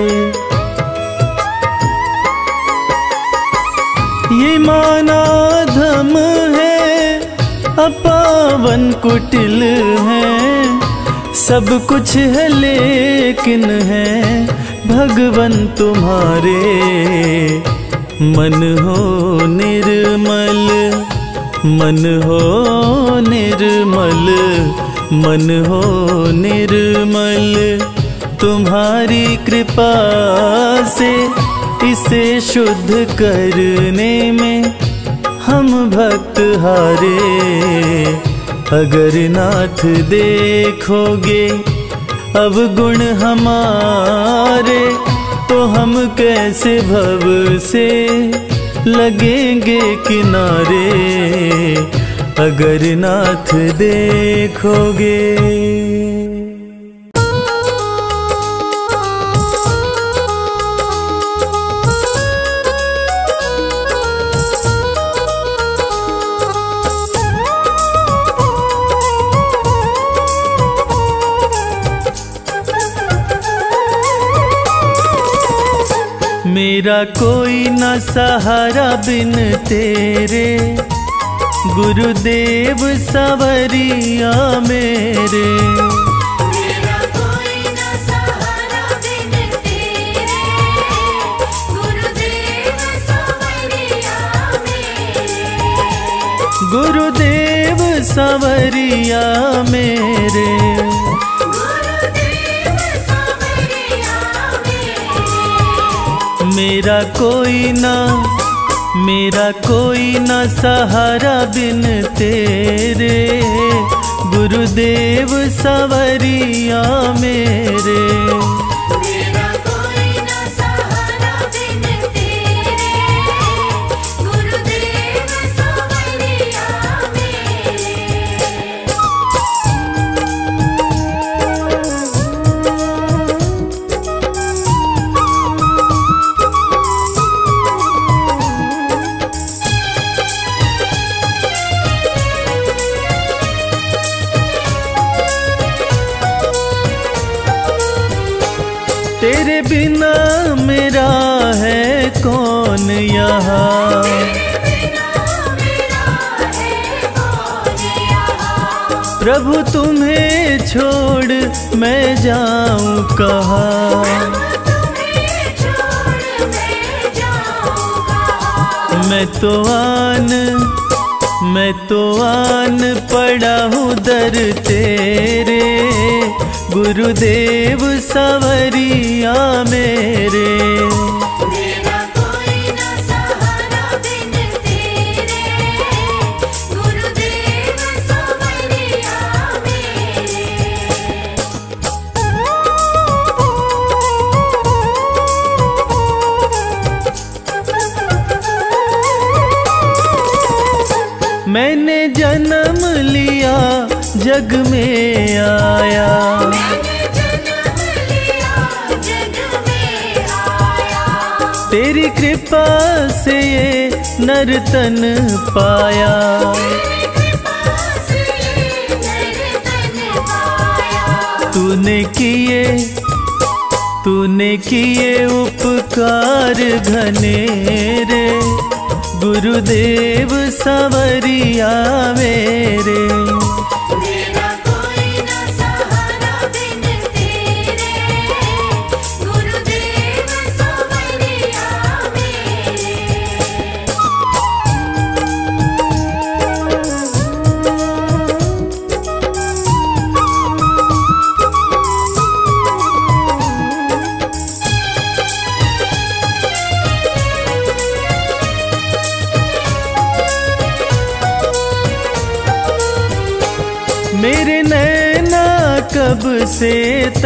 ये माना धम है, अपावन कुटिल है, सब कुछ है लेकिन है भगवन तुम्हारे। मन हो निर्मल। मन हो निर्मल, मन हो निर्मल। तुम्हारी कृपा से इसे शुद्ध करने में हम भक्त हारे। अगर नाथ देखोगे अब गुण हमारे तो हम कैसे भव से लगेंगे किनारे अगर नाथ देखोगे। मेरा कोई न सहारा बिन तेरे। गुरुदेव सवरिया मेरे। मेरा कोई न सहारा गुरुदेव सवरिया मेरे। मेरे कोई ना मेरा कोई ना सहारा बिन तेरे। गुरुदेव सवरिया मेरा। यहाँ प्रभु तुम्हें छोड़ मैं जाऊँ कहाँ? मैं तो आन मैं तो आन पड़ा हूँ दर तेरे। गुरुदेव सवरिया मेरे। तेरी कृपा से ये नर्तन पाया। तूने किए तूने किए उपकार घनेरे। गुरुदेव सवरिया मेरा।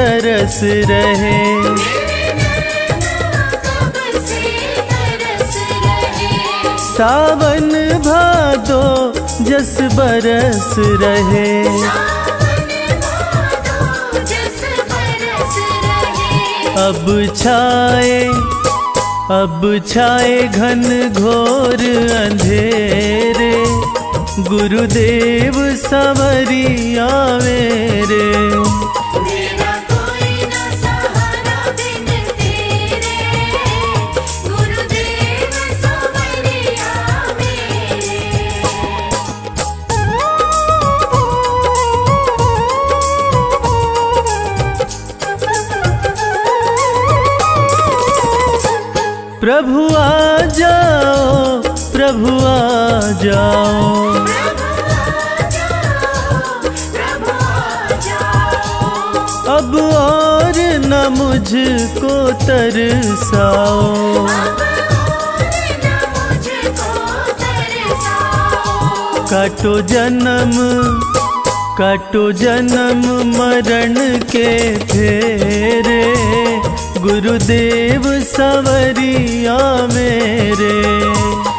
तरस रहे। सावन भादो जस बरस रहे। अब छाए अब छाए घन घोर अंधेरे। गुरुदेव सवरिया मेरा। जाओ। अब और न मुझको तरसाओ। काटो जन्म काटो जन्म मरण के फेरे, गुरुदेव सवरिया मेरा।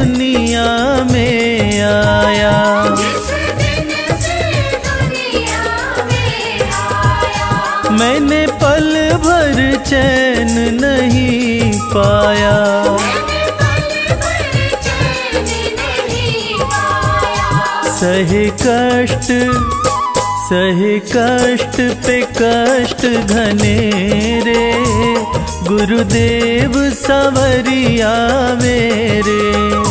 दुनिया में आया। मैंने पल भर चैन नहीं पाया। सहे कष्ट सहे कष्ट पे कष्ट घने रे। गुरुदेव सवरिया मेरा।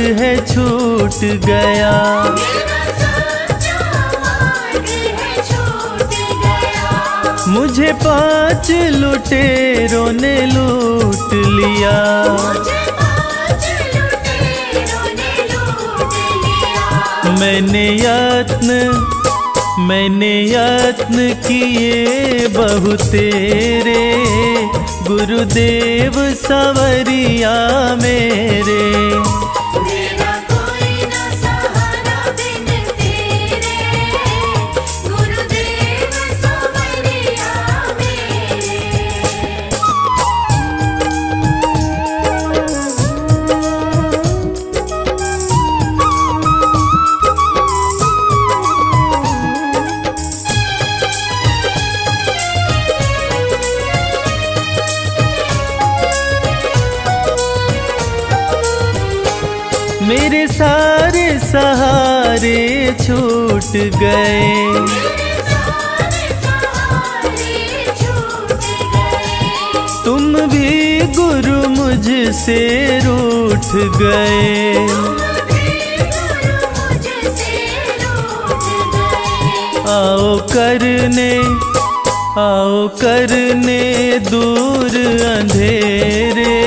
है छूट गया। मुझे पाँच लुटेरों ने लूट लिया। मैंने यत्न मैंने यत्न किए बहु तेरे। गुरुदेव सवरिया मेरा। छूट गए। तुम भी गुरु मुझसे रूठ गए। आओ करने आओ करने दूर अंधेरे।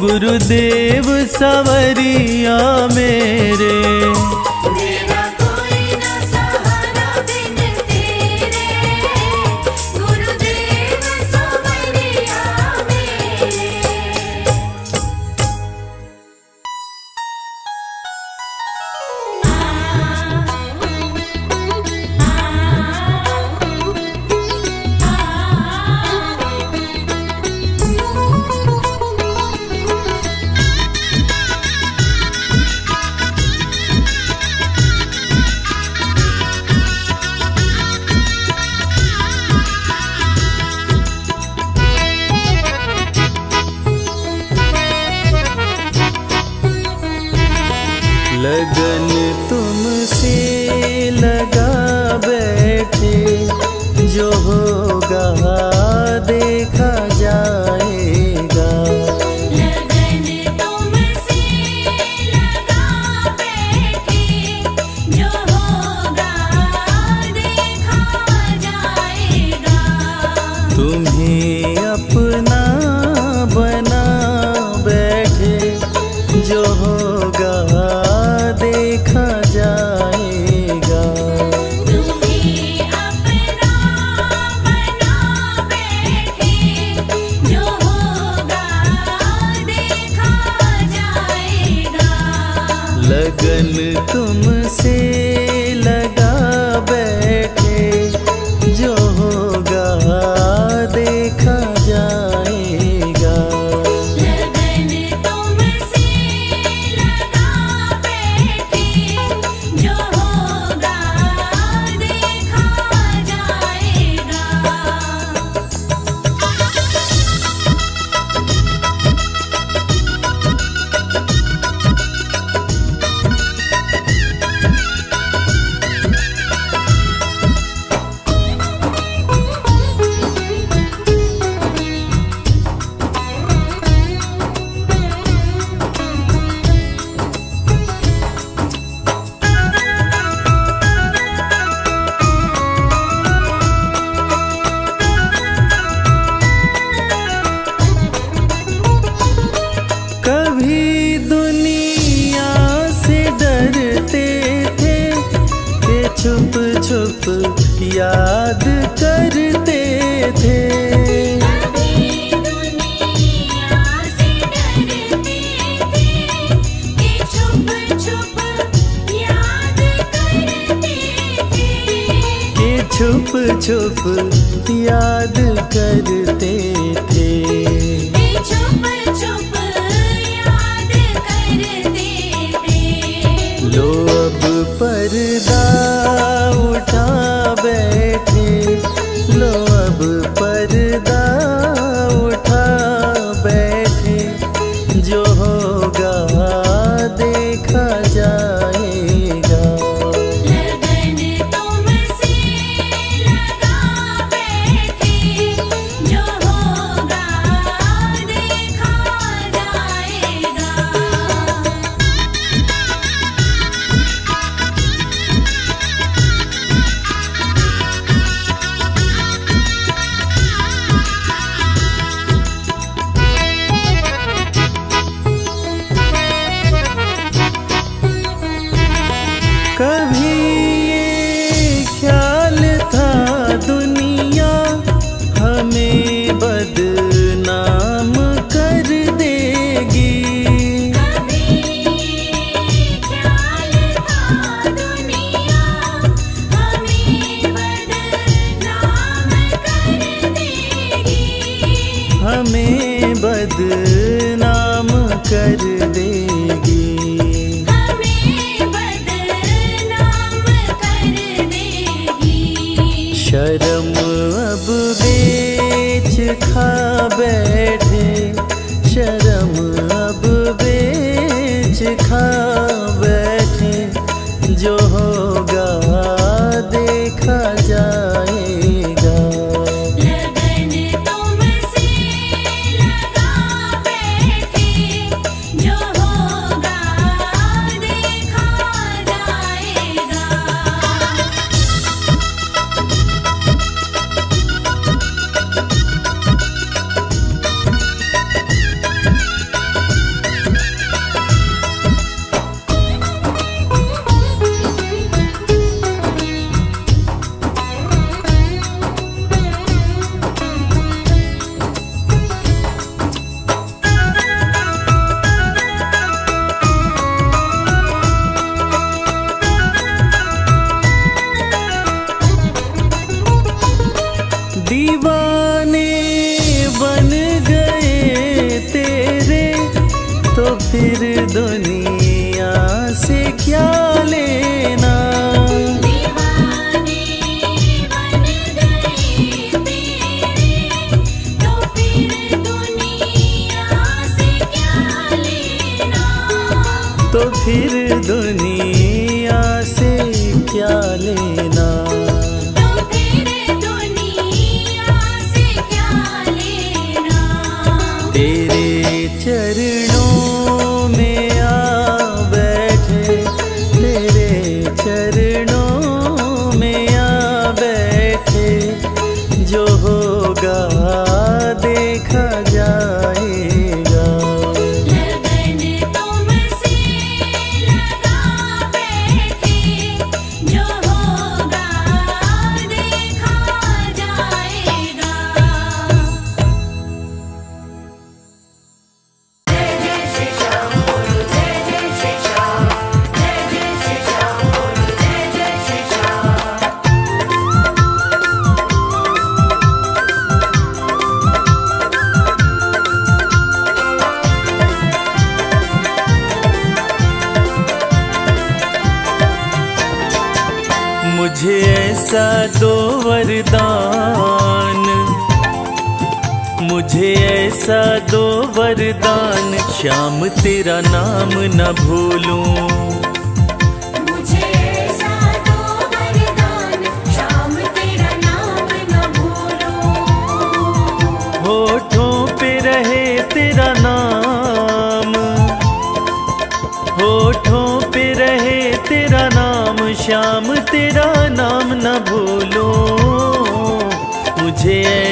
गुरुदेव, सवरिया मेरे।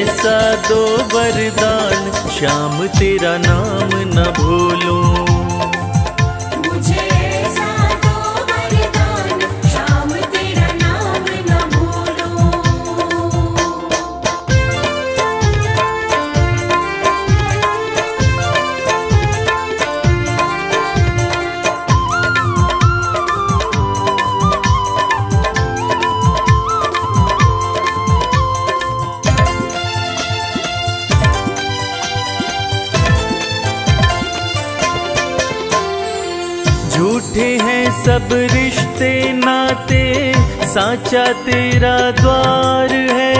ऐसा दो वरदान श्याम तेरा नाम न भूलो। साचा तेरा द्वार है।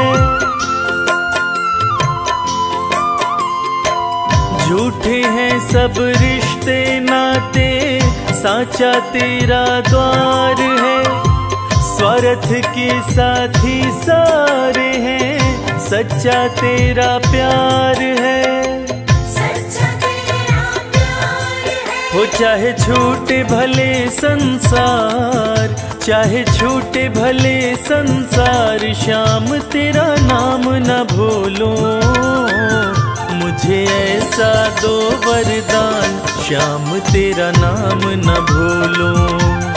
झूठे हैं सब रिश्ते नाते साचा तेरा द्वार है। स्वार्थ के साथी सारे हैं सच्चा तेरा प्यार है। सच्चा तेरा प्यार है। हो चाहे छूटे भले संसार चाहे छोटे भले संसार, श्याम तेरा नाम न भूलो। मुझे ऐसा दो वरदान, श्याम तेरा नाम न भूलो।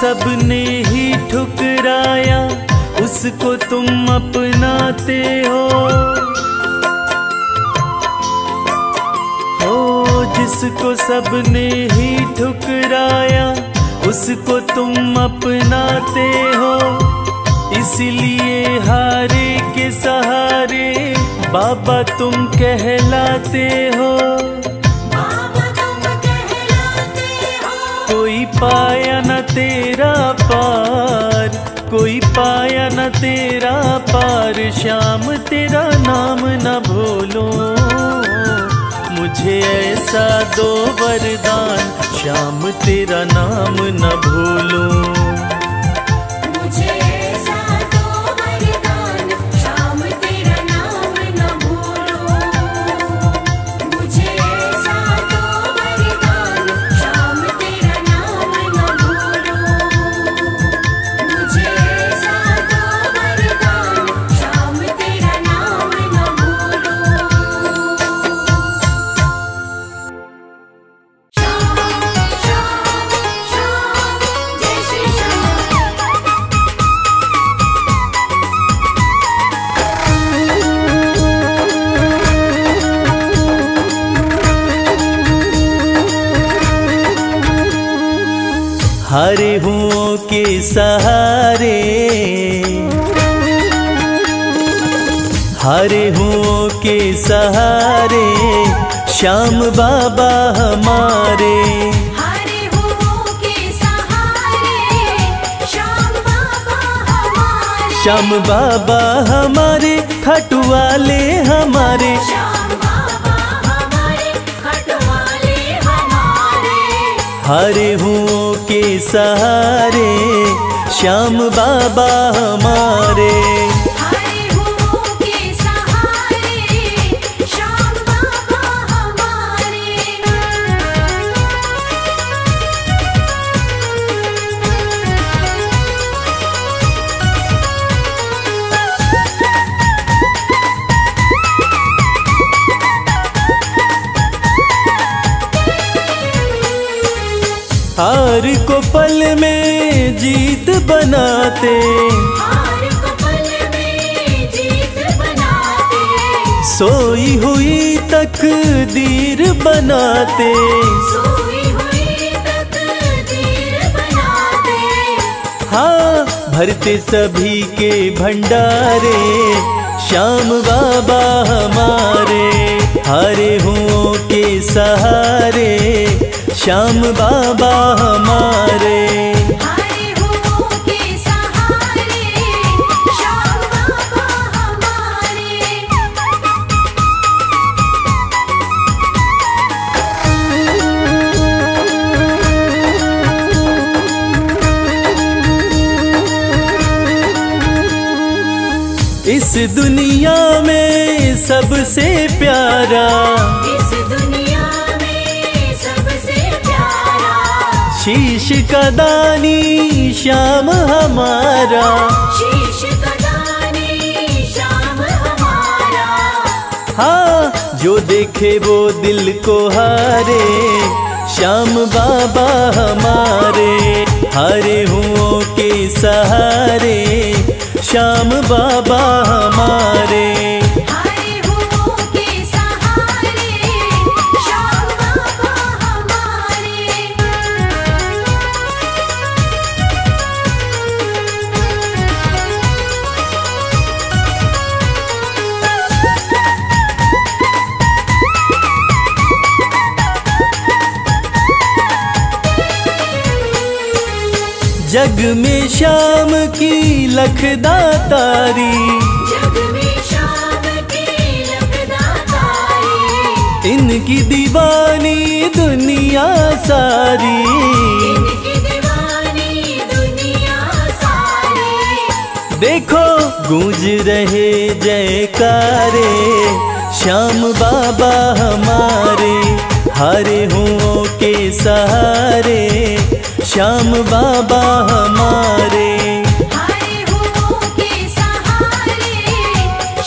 सबने ही ठुकराया, उसको तुम अपनाते हो। हो, जिसको सबने ही ठुकराया, उसको तुम अपनाते हो। इसलिए हारे के सहारे बाबा तुम कहलाते हो। तेरा पार श्याम, तेरा नाम न भूलो। मुझे ऐसा दो वरदान, श्याम, तेरा नाम न भूलो। बाबा हमारे खटुआले हमारे। श्याम बाबा हमारे खटवाले हमारे। हरे हुओं के सहारे श्याम बाबा हमारे। जीत बनाते। सोई हुई तकदीर बनाते। हाँ भरते सभी के भंडारे, श्याम बाबा हमारे, हरे हुओं के सहारे, श्याम बाबा हमारे। प्यारा। इस दुनिया में सबसे प्यारा। शीश का दानी श्याम हमारा। शीश कदानी श्याम हमारा। हाँ जो देखे वो दिल को हारे। श्याम बाबा हमारे हरे हुओं के सहारे। श्याम बाबा हमारे। जग में शाम की लखदा तारी इनकी दीवानी दुनिया सारी। देखो, गूंज रहे जयकारे, श्याम बाबा हमारे। हरे हुओं के सहारे श्याम बाबा हमारे। हरे हुओं के सहारे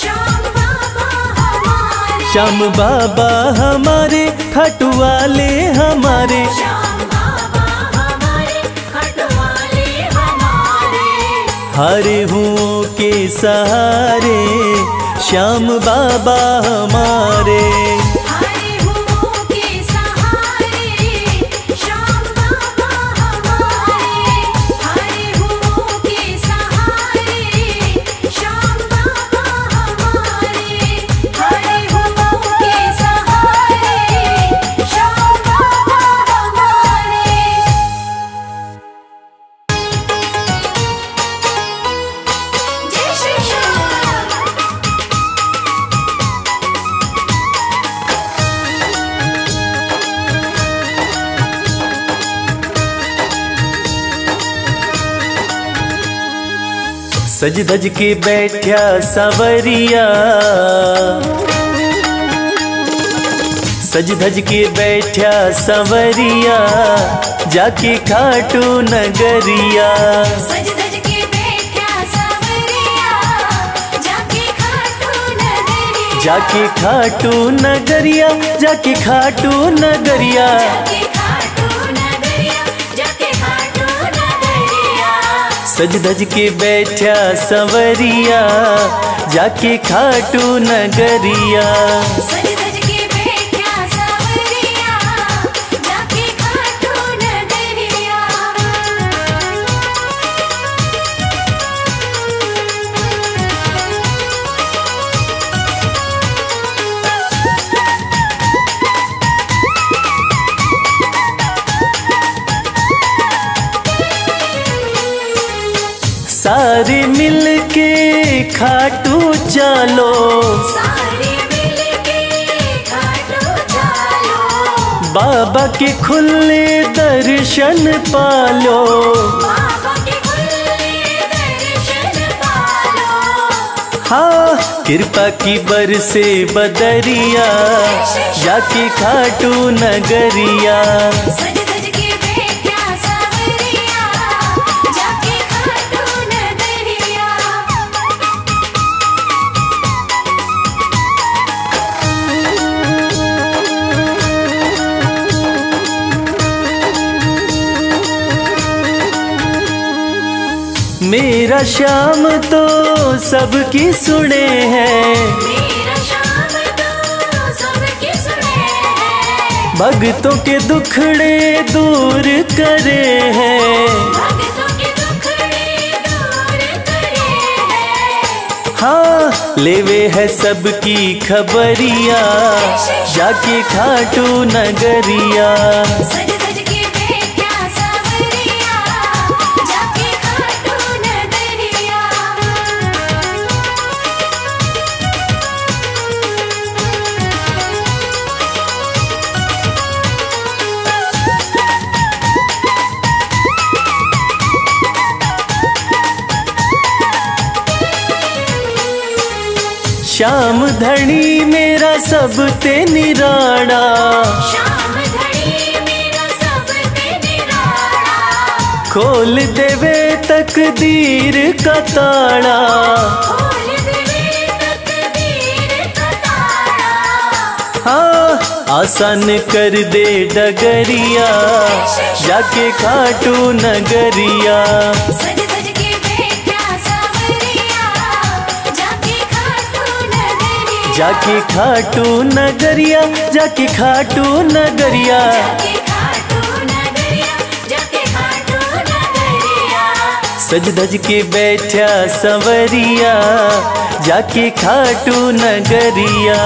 श्याम बाबा हमारे। श्याम बाबा हमारे खटवाले हमारे। श्याम बाबा हमारे खटवाले हमारे। हरे हुओं के सहारे श्याम बाबा हमारे। सज धज के बैठा सवरिया। सज धज के बैठा सवरिया जाके खाटू नगरिया। सज धज के बैठा सवरिया जाके खाटू नगरिया। जाके खाटू नगरिया जाके खाटू नगरिया। सज धज के बैठा सवरिया जाके खाटू नगरिया। सारे मिल के खाटू चलो। सारे मिलके खाटू चालो। बाबा के खुले दर्शन पालो। बाबा के खुले दर्शन पालो। हाँ कृपा की बरसे बदरिया जाके खाटू नगरिया। मेरा श्याम तो सबकी सुने हैं। मेरा शाम तो सबके सुने हैं। भक्तों के दुखड़े दूर करे हैं। के दुखड़े दूर करे हैं। हाँ लेवे है सबकी खबरिया। जाके खाटू नगरिया। श्याम धनी मेरा सब ते निराड़ा। खोल देवे तकदीर का ताड़ा। खोल देवे तकदीर का ताला हाँ आसान कर दे डगरिया जाके खाटू नगरिया। जाके खाटू नगरिया जाके खाटू नगरिया। सज धज के बैठा सवरिया जाके खाटू नगरिया।